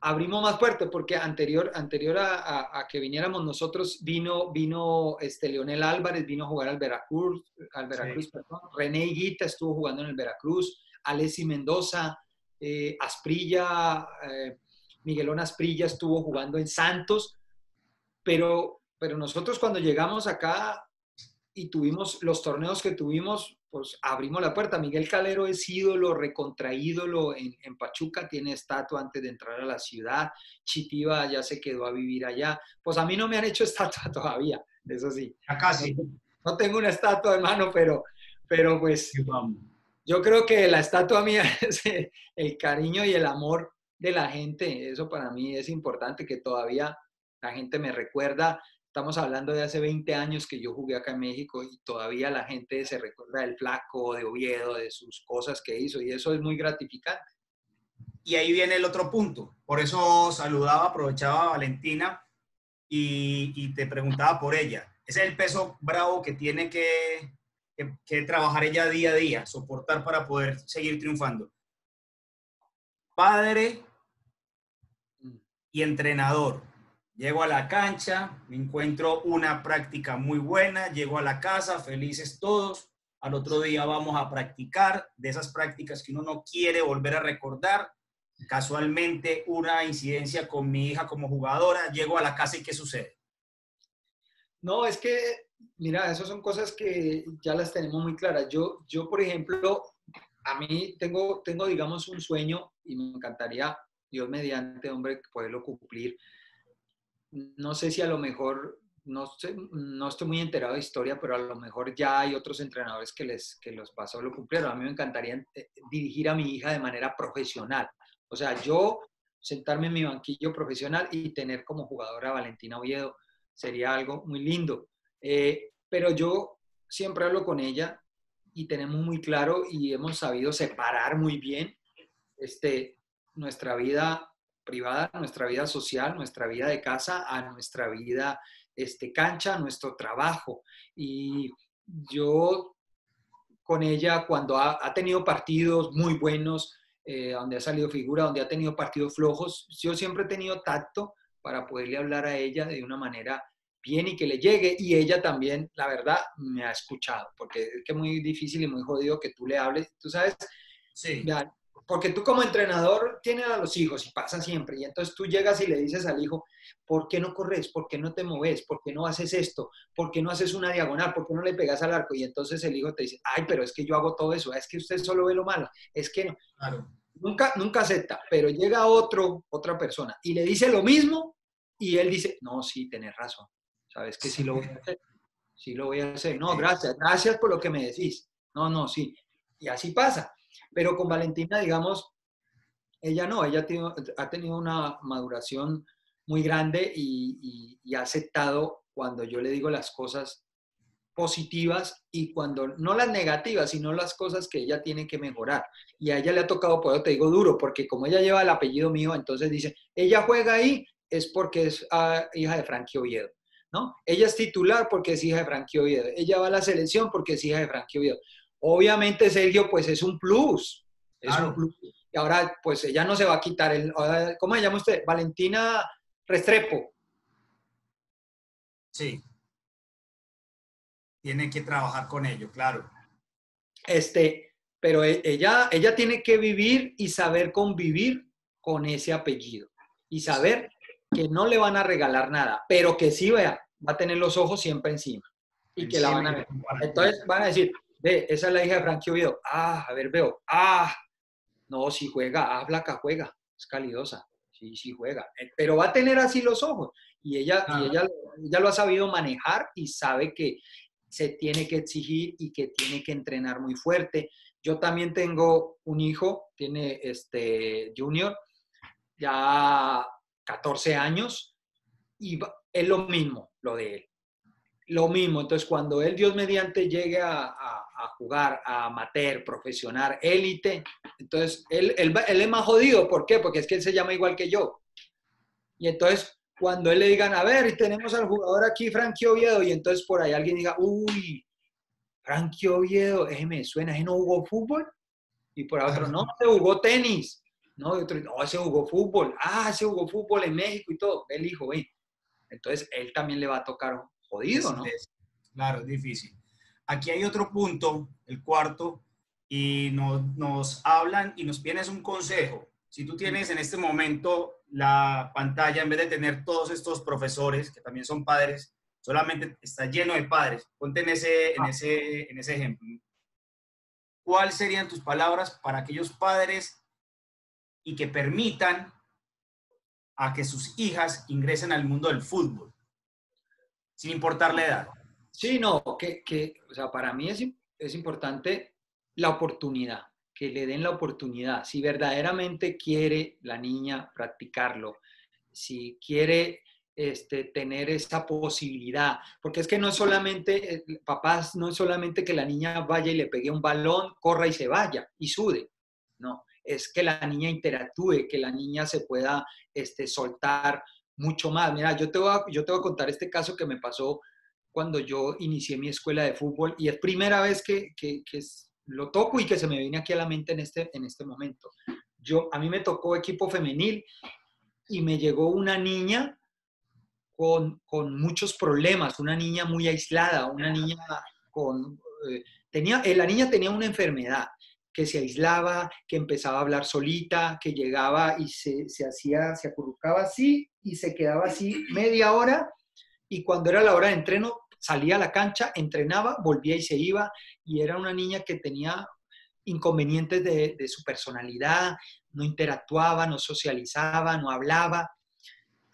abrimos más fuerte, porque anterior, anterior a, a, que viniéramos nosotros, vino, vino este Leonel Álvarez, vino a jugar al Veracruz, al Veracruz, perdón. René Higuita estuvo jugando en el Veracruz, Alessi Mendoza, eh, Asprilla, eh, Miguelón Asprilla estuvo jugando en Santos, pero, pero nosotros cuando llegamos acá y tuvimos los torneos que tuvimos, pues abrimos la puerta. Miguel Calero es ídolo, recontraídolo en, en Pachuca, tiene estatua antes de entrar a la ciudad. Chitiva ya se quedó a vivir allá. Pues a mí no me han hecho estatua todavía, eso sí. Acá sí. No, tengo una estatua de mano, pero, pero pues yo creo que la estatua mía es el cariño y el amor de la gente. Eso para mí es importante, que todavía la gente me recuerda Estamos hablando de hace 20 años que yo jugué acá en México y todavía la gente se recuerda del flaco, de Oviedo, de sus cosas que hizo y eso es muy gratificante. Y ahí viene el otro punto. Por eso saludaba, aprovechaba a Valentina y, te preguntaba por ella. Ese es el peso bravo que tiene que, que trabajar ella día a día, soportar para poder seguir triunfando. Padre y entrenador Llego a la cancha, me encuentro una práctica muy buena, llego a la casa, felices todos. Al otro día vamos a practicar de esas prácticas que uno no quiere volver a recordar. Casualmente una incidencia con mi hija como jugadora, llego a la casa y ¿qué sucede? No, es que, mira, esas son cosas que ya las tenemos muy claras. Yo, yo por ejemplo, a mí tengo, tengo, digamos, un sueño y me encantaría, Dios mediante, hombre, poderlo cumplir no sé si a lo mejor, no, no estoy muy enterado de historia, pero a lo mejor ya hay otros entrenadores que, les, que los pasó, lo cumplieron. A mí me encantaría eh, dirigir a mi hija de manera profesional. O sea, yo sentarme en mi banquillo profesional y tener como jugadora a Valentina Oviedo sería algo muy lindo. Eh, pero yo siempre hablo con ella y tenemos muy claro y hemos sabido separar muy bien este, nuestra vida privada, nuestra vida social, nuestra vida de casa, a nuestra vida este, cancha, a nuestro trabajo. Y yo con ella, cuando ha, tenido partidos muy buenos, eh, donde ha salido figura, donde ha tenido partidos flojos, yo siempre he tenido tacto para poderle hablar a ella de una manera bien y que le llegue. Y ella también, la verdad, me ha escuchado, porque es que es muy difícil y muy jodido que tú le hables. Tú sabes, sí porque tú como entrenador tienes a los hijos y pasa siempre, y entonces tú llegas y le dices al hijo, ¿por qué no corres? ¿Por qué no te moves? ¿Por qué no haces esto? ¿Por qué no haces una diagonal? ¿Por qué no le pegas al arco? Y entonces el hijo te dice, ay, pero es que yo hago todo eso, es que usted solo ve lo malo, es que no. Nunca, nunca acepta, pero llega otro, otra persona y le dice lo mismo y él dice, no, sí, tenés razón, sabes que sí lo voy a hacer, sí lo voy a hacer, no, gracias, gracias por lo que me decís, no, no, sí, y así pasa. Pero con Valentina, digamos, ella no, ella ha tenido una maduración muy grande y, ha aceptado cuando yo le digo las cosas positivas y cuando, no las negativas, sino las cosas que ella tiene que mejorar. Y a ella le ha tocado, por te digo duro, porque como ella lleva el apellido mío, entonces dice, ella juega ahí es porque es ah, hija de Frankie Oviedo. ¿No? Ella es titular porque es hija de Frankie Oviedo. Ella va a la selección porque es hija de Frankie Oviedo. Obviamente, Sergio, pues es un plus. Es un plus. Y ahora, pues ella no se va a quitar el. ¿Cómo se llama usted? Valentina Restrepo. Sí. Tiene que trabajar con ello, claro. Este, pero e, ella, ella tiene que vivir y saber convivir con ese apellido. Y saber que no le van a regalar nada, pero que sí vea, va a tener los ojos siempre encima. Y que la van a ver. Entonces van a decir, Ve, esa es la hija de Frankie Oviedo. Ah, a ver, veo. Ah, No, si juega, ah, Flaca juega, es calidosa, sí, sí juega, eh, pero va a tener así los ojos y ella, y ella, ella lo ha sabido manejar y sabe que se tiene que exigir y que tiene que entrenar muy fuerte. Yo también tengo un hijo, tiene este Junior, ya 14 años, y es lo mismo lo de él. Lo mismo, entonces cuando él, Dios mediante, llegue a, jugar a amateur, profesional, élite, entonces él, él, él, es más jodido. ¿Por qué? Porque es que él se llama igual que yo. Y entonces cuando él le digan, a ver, tenemos al jugador aquí, Frankie Oviedo, y entonces por ahí alguien diga, uy, Frankie Oviedo, ese me suena, ese no jugó fútbol. Y por otro, no, se jugó tenis. No, y otro, no, ese jugó fútbol. Ah, ese jugó fútbol en México y todo. El hijo, ve. Entonces, él también le va a tocar jodido, ¿no? claro, es difícil. Aquí hay otro punto, el cuarto, y nos, nos hablan y nos tienes un consejo. Si tú tienes en este momento la pantalla, en vez de tener todos estos profesores, que también son padres, solamente está lleno de padres. Ponte en ese, en ah. ese, en ese ejemplo. ¿Cuáles serían tus palabras para aquellos padres y que permitan a que sus hijas ingresen al mundo del fútbol, sin importar la edad? Sí, no, que, que o sea, para mí es, importante la oportunidad que le den la oportunidad. Si verdaderamente quiere la niña practicarlo, si quiere este, tener esa posibilidad, porque es que no es solamente, eh, papás, no es solamente que la niña vaya y le pegue un balón, corra y se vaya y sude, no, es que la niña interactúe, que la niña se pueda este, soltar mucho más. Mira, yo te, voy a, yo te voy a contar este caso que me pasó cuando yo inicié mi escuela de fútbol y es primera vez que, que, que lo toco y que se me viene aquí a la mente en este, en este momento. Yo, a mí me tocó equipo femenil y me llegó una niña con, con muchos problemas, una niña muy aislada, una niña con... Eh, tenía, eh, la niña tenía una enfermedad que se aislaba, que empezaba a hablar solita, que llegaba y se, se hacía, se acurrucaba así y se quedaba así media hora y cuando era la hora de entreno salía a la cancha, entrenaba, volvía y se iba, y era una niña que tenía inconvenientes de, su personalidad, no interactuaba, no socializaba, no hablaba.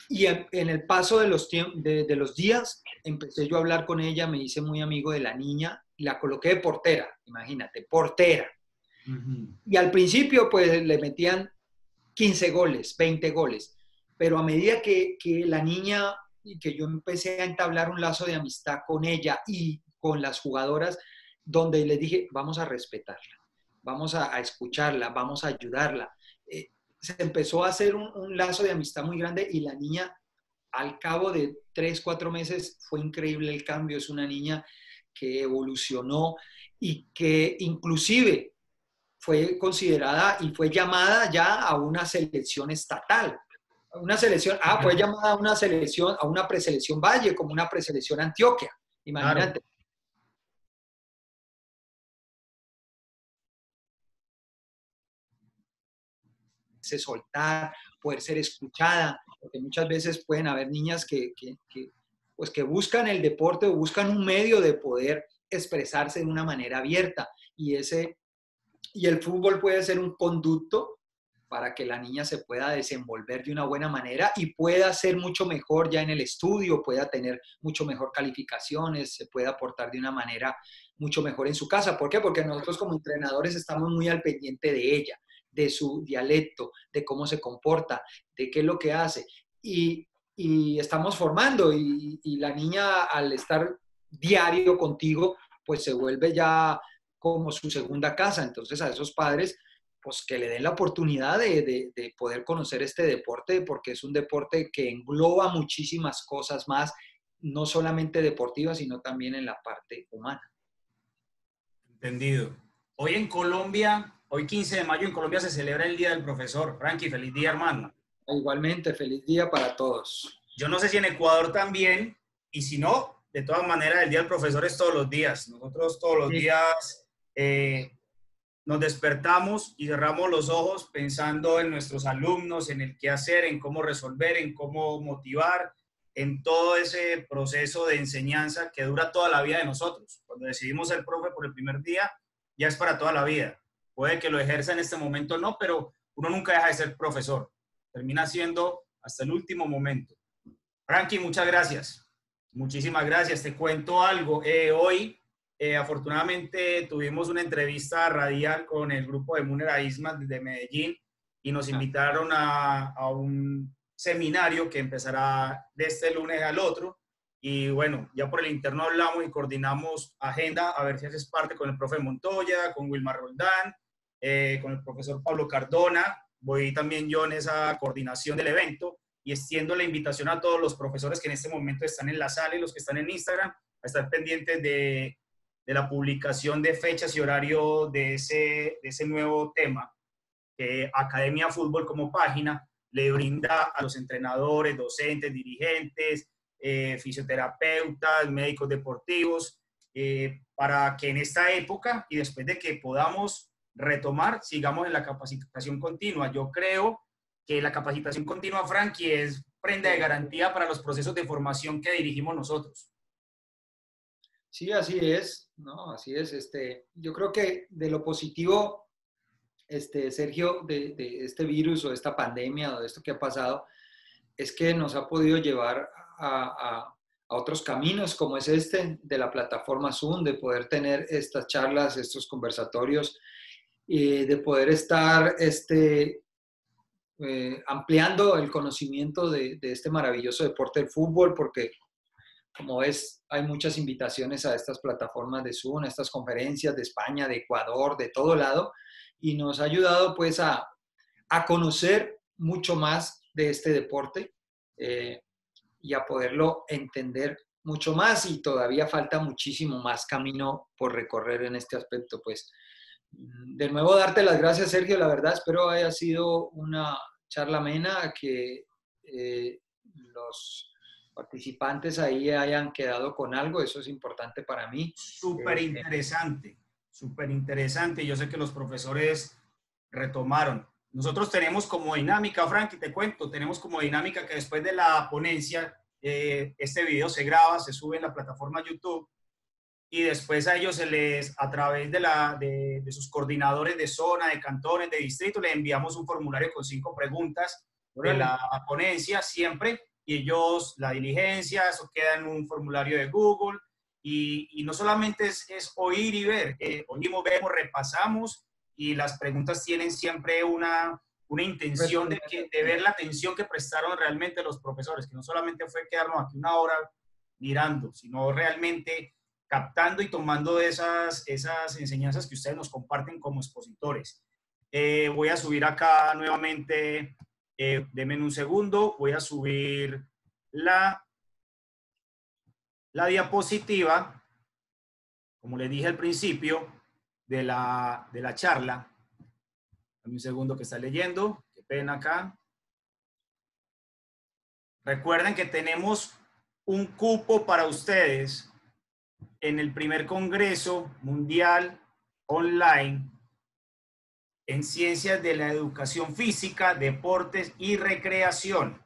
Y en, el paso de los, de, los días, empecé yo a hablar con ella, me hice muy amigo de la niña, y la coloqué de portera, imagínate, portera. Y al principio, pues le metían 15 goles, 20 goles, pero a medida que, que la niña y que yo empecé a entablar un lazo de amistad con ella y con las jugadoras, donde le dije, vamos a respetarla, vamos a, escucharla, vamos a ayudarla. Eh, se empezó a hacer un, lazo de amistad muy grande y la niña, al cabo de tres, cuatro meses, fue increíble el cambio. Es una niña que evolucionó y que inclusive fue considerada y fue llamada ya a una selección estatal una selección, ah, fue llamada a una selección, a una preselección Valle, como una preselección Antioquia. Imagínate. Se soltar, poder ser escuchada, porque muchas veces pueden haber niñas que, pues que buscan el deporte o buscan un medio de poder expresarse de una manera abierta y ese y el fútbol puede ser un conducto para que la niña se pueda desenvolver de una buena manera y pueda ser mucho mejor ya en el estudio, pueda tener mucho mejor calificaciones, se pueda aportar de una manera mucho mejor en su casa. ¿Por qué? Porque nosotros como entrenadores estamos muy al pendiente de ella, de su dialecto, de cómo se comporta, de qué es lo que hace. Y, estamos formando y, y la niña al estar diario contigo, pues se vuelve ya como su segunda casa. Entonces a esos padres pues que le den la oportunidad de, poder conocer este deporte, porque es un deporte que engloba muchísimas cosas más, no solamente deportivas, sino también en la parte humana. Entendido. Hoy en Colombia, hoy 15 de mayo en Colombia se celebra el Día del Profesor. Frankie, feliz día, hermano. Igualmente, feliz día para todos. Yo no sé si en Ecuador también, y si no, de todas maneras, el Día del Profesor es todos los días. Nosotros todos los días eh, nos despertamos y cerramos los ojos pensando en nuestros alumnos, en el qué hacer, en cómo resolver, en cómo motivar, en todo ese proceso de enseñanza que dura toda la vida de nosotros. Cuando decidimos ser profe por el primer día, ya es para toda la vida. puede que lo ejerza en este momento no, pero uno nunca deja de ser profesor. Termina siendo hasta el último momento. Frankie, muchas gracias. Muchísimas gracias. Te cuento algo. Eh, hoy, eh, afortunadamente, tuvimos una entrevista radial con el grupo de Munera Isma de Medellín y nos invitaron a, a un seminario que empezará de este lunes al otro. Y bueno, ya por el interno hablamos y coordinamos agenda, a ver si haces parte con el profe Montoya, con Wilmar Roldán, eh, con el profesor Pablo Cardona. Voy también yo en esa coordinación del evento y extiendo la invitación a todos los profesores que en este momento están en la sala y los que están en Instagram a estar pendientes de, de la publicación de fechas y horario de ese, de ese nuevo tema que Academia Fútbol como página le brinda a los entrenadores, docentes, dirigentes, eh, fisioterapeutas, médicos deportivos, eh, para que en esta época y después de que podamos retomar, sigamos en la capacitación continua. Yo creo que la capacitación continua, Frankie, es prenda de garantía para los procesos de formación que dirigimos nosotros. Sí, así es, ¿no? Así es. Este, yo creo que de lo positivo, este, Sergio, de, este virus o de esta pandemia o de esto que ha pasado, es que nos ha podido llevar a, otros caminos como es este de la plataforma Zoom, de poder tener estas charlas, estos conversatorios, y de poder estar este, eh, ampliando el conocimiento de, este maravilloso deporte del fútbol, porque como ves, hay muchas invitaciones a estas plataformas de Zoom, a estas conferencias de España, de Ecuador, de todo lado, y nos ha ayudado pues a, conocer mucho más de este deporte eh, y a poderlo entender mucho más y todavía falta muchísimo más camino por recorrer en este aspecto. Pues de nuevo darte las gracias Sergio, la verdad espero haya sido una charla amena, que eh, los participantes ahí hayan quedado con algo, eso es importante para mí. Súper eh, interesante, súper interesante. Yo sé que los profesores retomaron. Nosotros tenemos como dinámica, Frank, y te cuento, tenemos como dinámica que después de la ponencia, eh, este video se graba, se sube en la plataforma YouTube y después a ellos se les, a través de, la, de, sus coordinadores de zona, de cantones, de distrito, les enviamos un formulario con cinco preguntas de la ponencia siempre y ellos, la diligencia, eso queda en un formulario de Google y, no solamente es, oír y ver, eh, oímos, vemos, repasamos y las preguntas tienen siempre una, una intención de ver la atención que prestaron realmente los profesores, que no solamente fue quedarnos aquí una hora mirando, sino realmente captando y tomando esas, esas enseñanzas que ustedes nos comparten como expositores. Eh, voy a subir acá nuevamente, eh, denme un segundo, voy a subir la, la diapositiva, como les dije al principio de la, de la charla. Dame un segundo que está leyendo, qué pena acá. Recuerden que tenemos un cupo para ustedes en el primer Congreso Mundial Online en Ciencias de la Educación Física, Deportes y Recreación.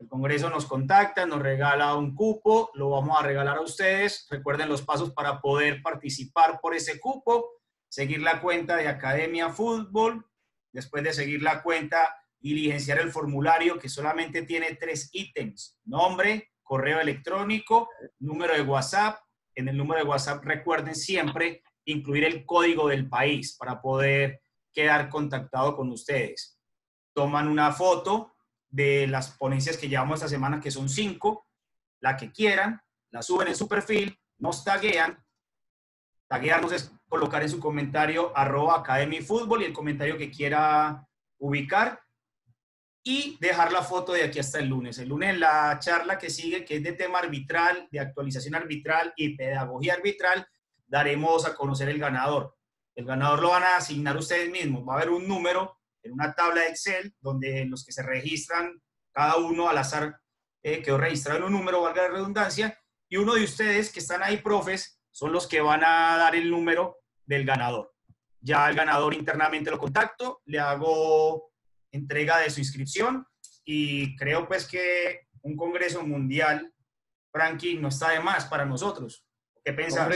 El Congreso nos contacta, nos regala un cupo, lo vamos a regalar a ustedes. Recuerden los pasos para poder participar por ese cupo. Seguir la cuenta de Academia Fútbol, después de seguir la cuenta, diligenciar el formulario que solamente tiene tres ítems. Nombre, correo electrónico, número de WhatsApp en el número de WhatsApp recuerden siempre incluir el código del país para poder quedar contactado con ustedes. Toman una foto de las ponencias que llevamos esta semana, que son cinco, la que quieran, la suben en su perfil, nos taguean. Taguearnos es colocar en su comentario arroba Academy Fútbol y el comentario que quiera ubicar y dejar la foto de aquí hasta el lunes. El lunes la charla que sigue, que es de tema arbitral, de actualización arbitral y pedagogía arbitral, daremos a conocer el ganador. El ganador lo van a asignar ustedes mismos. Va a haber un número en una tabla de Excel donde los que se registran, cada uno al azar eh, quedó registrado en un número, valga la redundancia, y uno de ustedes que están ahí, profes, son los que van a dar el número del ganador. Ya el ganador internamente lo contacto, le hago entrega de su inscripción y creo pues que un congreso mundial, Frankie, no está de más para nosotros. ¿Qué piensas?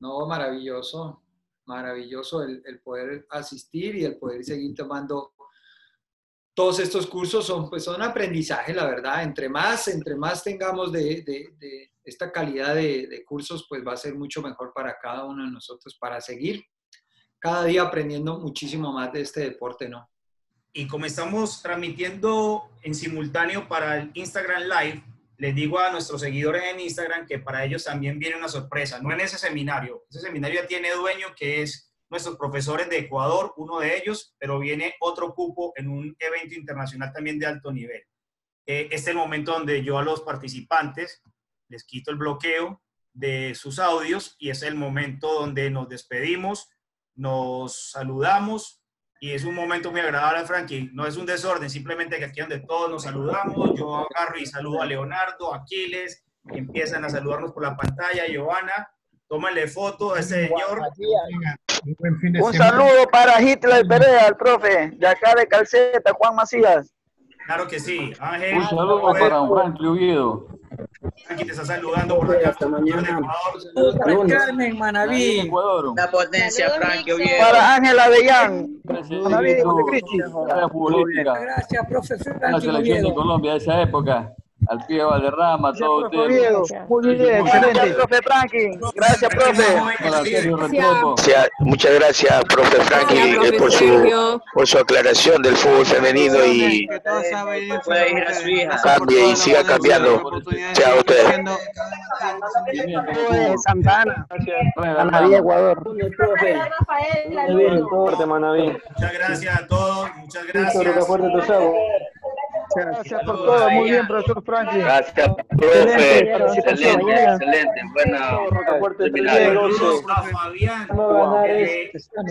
no, maravilloso, maravilloso el, poder asistir y el poder seguir tomando todos estos cursos. Son, pues, son aprendizaje, la verdad. Entre más, entre más tengamos de, de, de esta calidad de, cursos, pues va a ser mucho mejor para cada uno de nosotros para seguir cada día aprendiendo muchísimo más de este deporte, ¿no? Y como estamos transmitiendo en simultáneo para el Instagram Live, les digo a nuestros seguidores en Instagram que para ellos también viene una sorpresa, no en ese seminario. Ese seminario ya tiene dueño que es nuestros profesores de Ecuador, uno de ellos, pero viene otro cupo en un evento internacional también de alto nivel. Este es el momento donde yo a los participantes les quito el bloqueo de sus audios y es el momento donde nos despedimos, nos saludamos y es un momento muy agradable, Frankie. No es un desorden, simplemente que aquí donde todos nos saludamos, yo agarro y saludo a Leonardo, a Aquiles, empiezan a saludarnos por la pantalla, Giovanna, tómale foto a ese señor. Un saludo para Hitler Perea, el profe, de acá de Calceta, Juan Macías. Claro que sí, Ángel. Un saludo para Franklin Oviedo. Aquí te está saludando por acá. Hasta mañana. Saludos. Carmen Manaví. Ecuador. La potencia, Frankie Oviedo. Para Ángela Avellán. Manaví. Gracias, profe La selección de. Colombia de esa época. Al pie de Valderrama, todo usted. Muy bien, excelente. profe Frankie. Gracias, profe. Gracias, muchas gracias, profe Frankie, eh, por su, por su aclaración del fútbol femenino y Puede ir a su hija. cambie y siga cambiando. Sea usted. Santana. Manaví, Ecuador. Muchas gracias a todos, muchas gracias. Gracias por todo. Muy bien, profesor Frankie. Gracias, profe. Excelente, excelente. Buena seminario. Saludos a Fabián,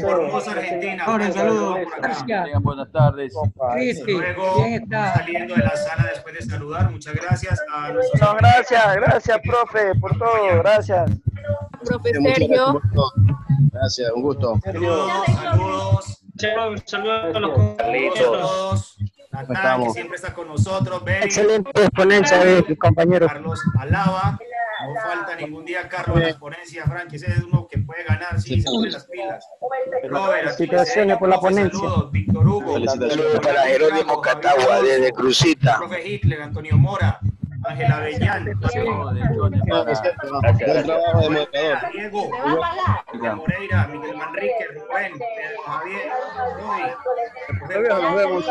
Formosa, Argentina. Ahora, saludos. Por acá. Tengan buenas tardes. Cristi, Luego, saliendo de la sala después de saludar, muchas gracias a No, gracias, gracias, profe, por todo. Gracias. Profe Sergio. Gracias, un gusto. saludos, saludos. Saludos a los todos. Natán, que siempre está con nosotros. Excelente exponencia de mi compañero. Carlos Alaba. No falta ningún día Carlos las ponencias, Frank. Ese es uno que puede ganar si se pone las pilas. Robert, Felicitaciones por la ponencia. Saludos, Víctor Hugo. Saludos para Jerónimo Catagua desde Cruzita. Profe Hitler, Antonio Mora, Ángel Avellán, Buen trabajo de moderador. Diego, Moreira, Miguel Manrique, Rubén, Javier, Roy, Nos vemos.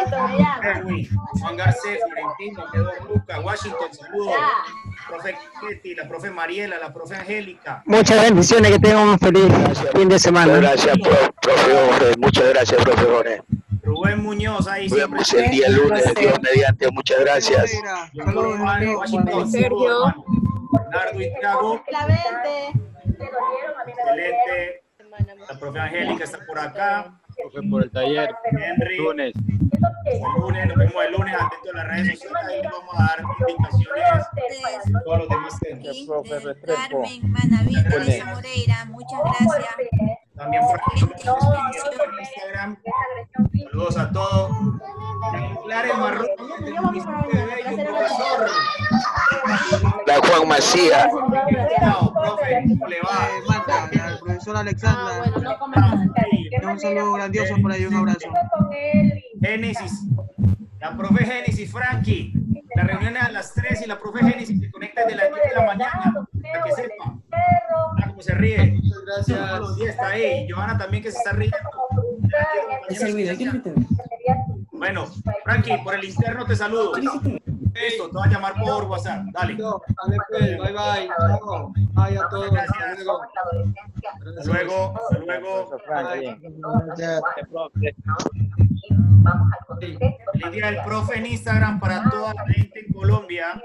Erwin, Juan Garcés, Florentino, Eduardo Luca, Washington, saludos. Profe Ketty, la profe Mariela, la profe Angélica, Muchas bendiciones, que tengan un feliz fin de Muchas semana. gracias, pro- profe Jorge. Muchas gracias, profe Jorge. Rubén Muñoz, ahí Nos siempre. vemos el día lunes, Dios mediante. Muchas gracias. Saludos, Washington, Sergio. y Tiago, excelente. La profe Angélica está por acá. por el taller. Henry, Lunes. el lunes, nos vemos el lunes, atento a las redes sociales, ahí vamos a dar indicaciones en todos los demás temas. Carmen Manaví, Teresa Moreira, muchas gracias. También por aquí en Instagram. Saludos a todos. Marrón. La Juan Macías. ¿cómo le va? profesor Alexandra. Un saludo grandioso por ahí, un abrazo. Génesis, la profe Génesis Frankie. La reunión es a las 3 y la profe Génesis se conecta desde las 10 de la mañana, para que sepa. Ah, cómo se ríe. Muchas Todos los gracias. días está ahí. Johanna también que se está riendo. Bueno, Frankie, por el interno te saludo. Listo, te voy a llamar por WhatsApp. Dale. Dale, pues, bye bye. Chao. Bye a todos. Hasta luego. Hasta luego. Hasta luego. El día del profe en Instagram para toda la gente en Colombia.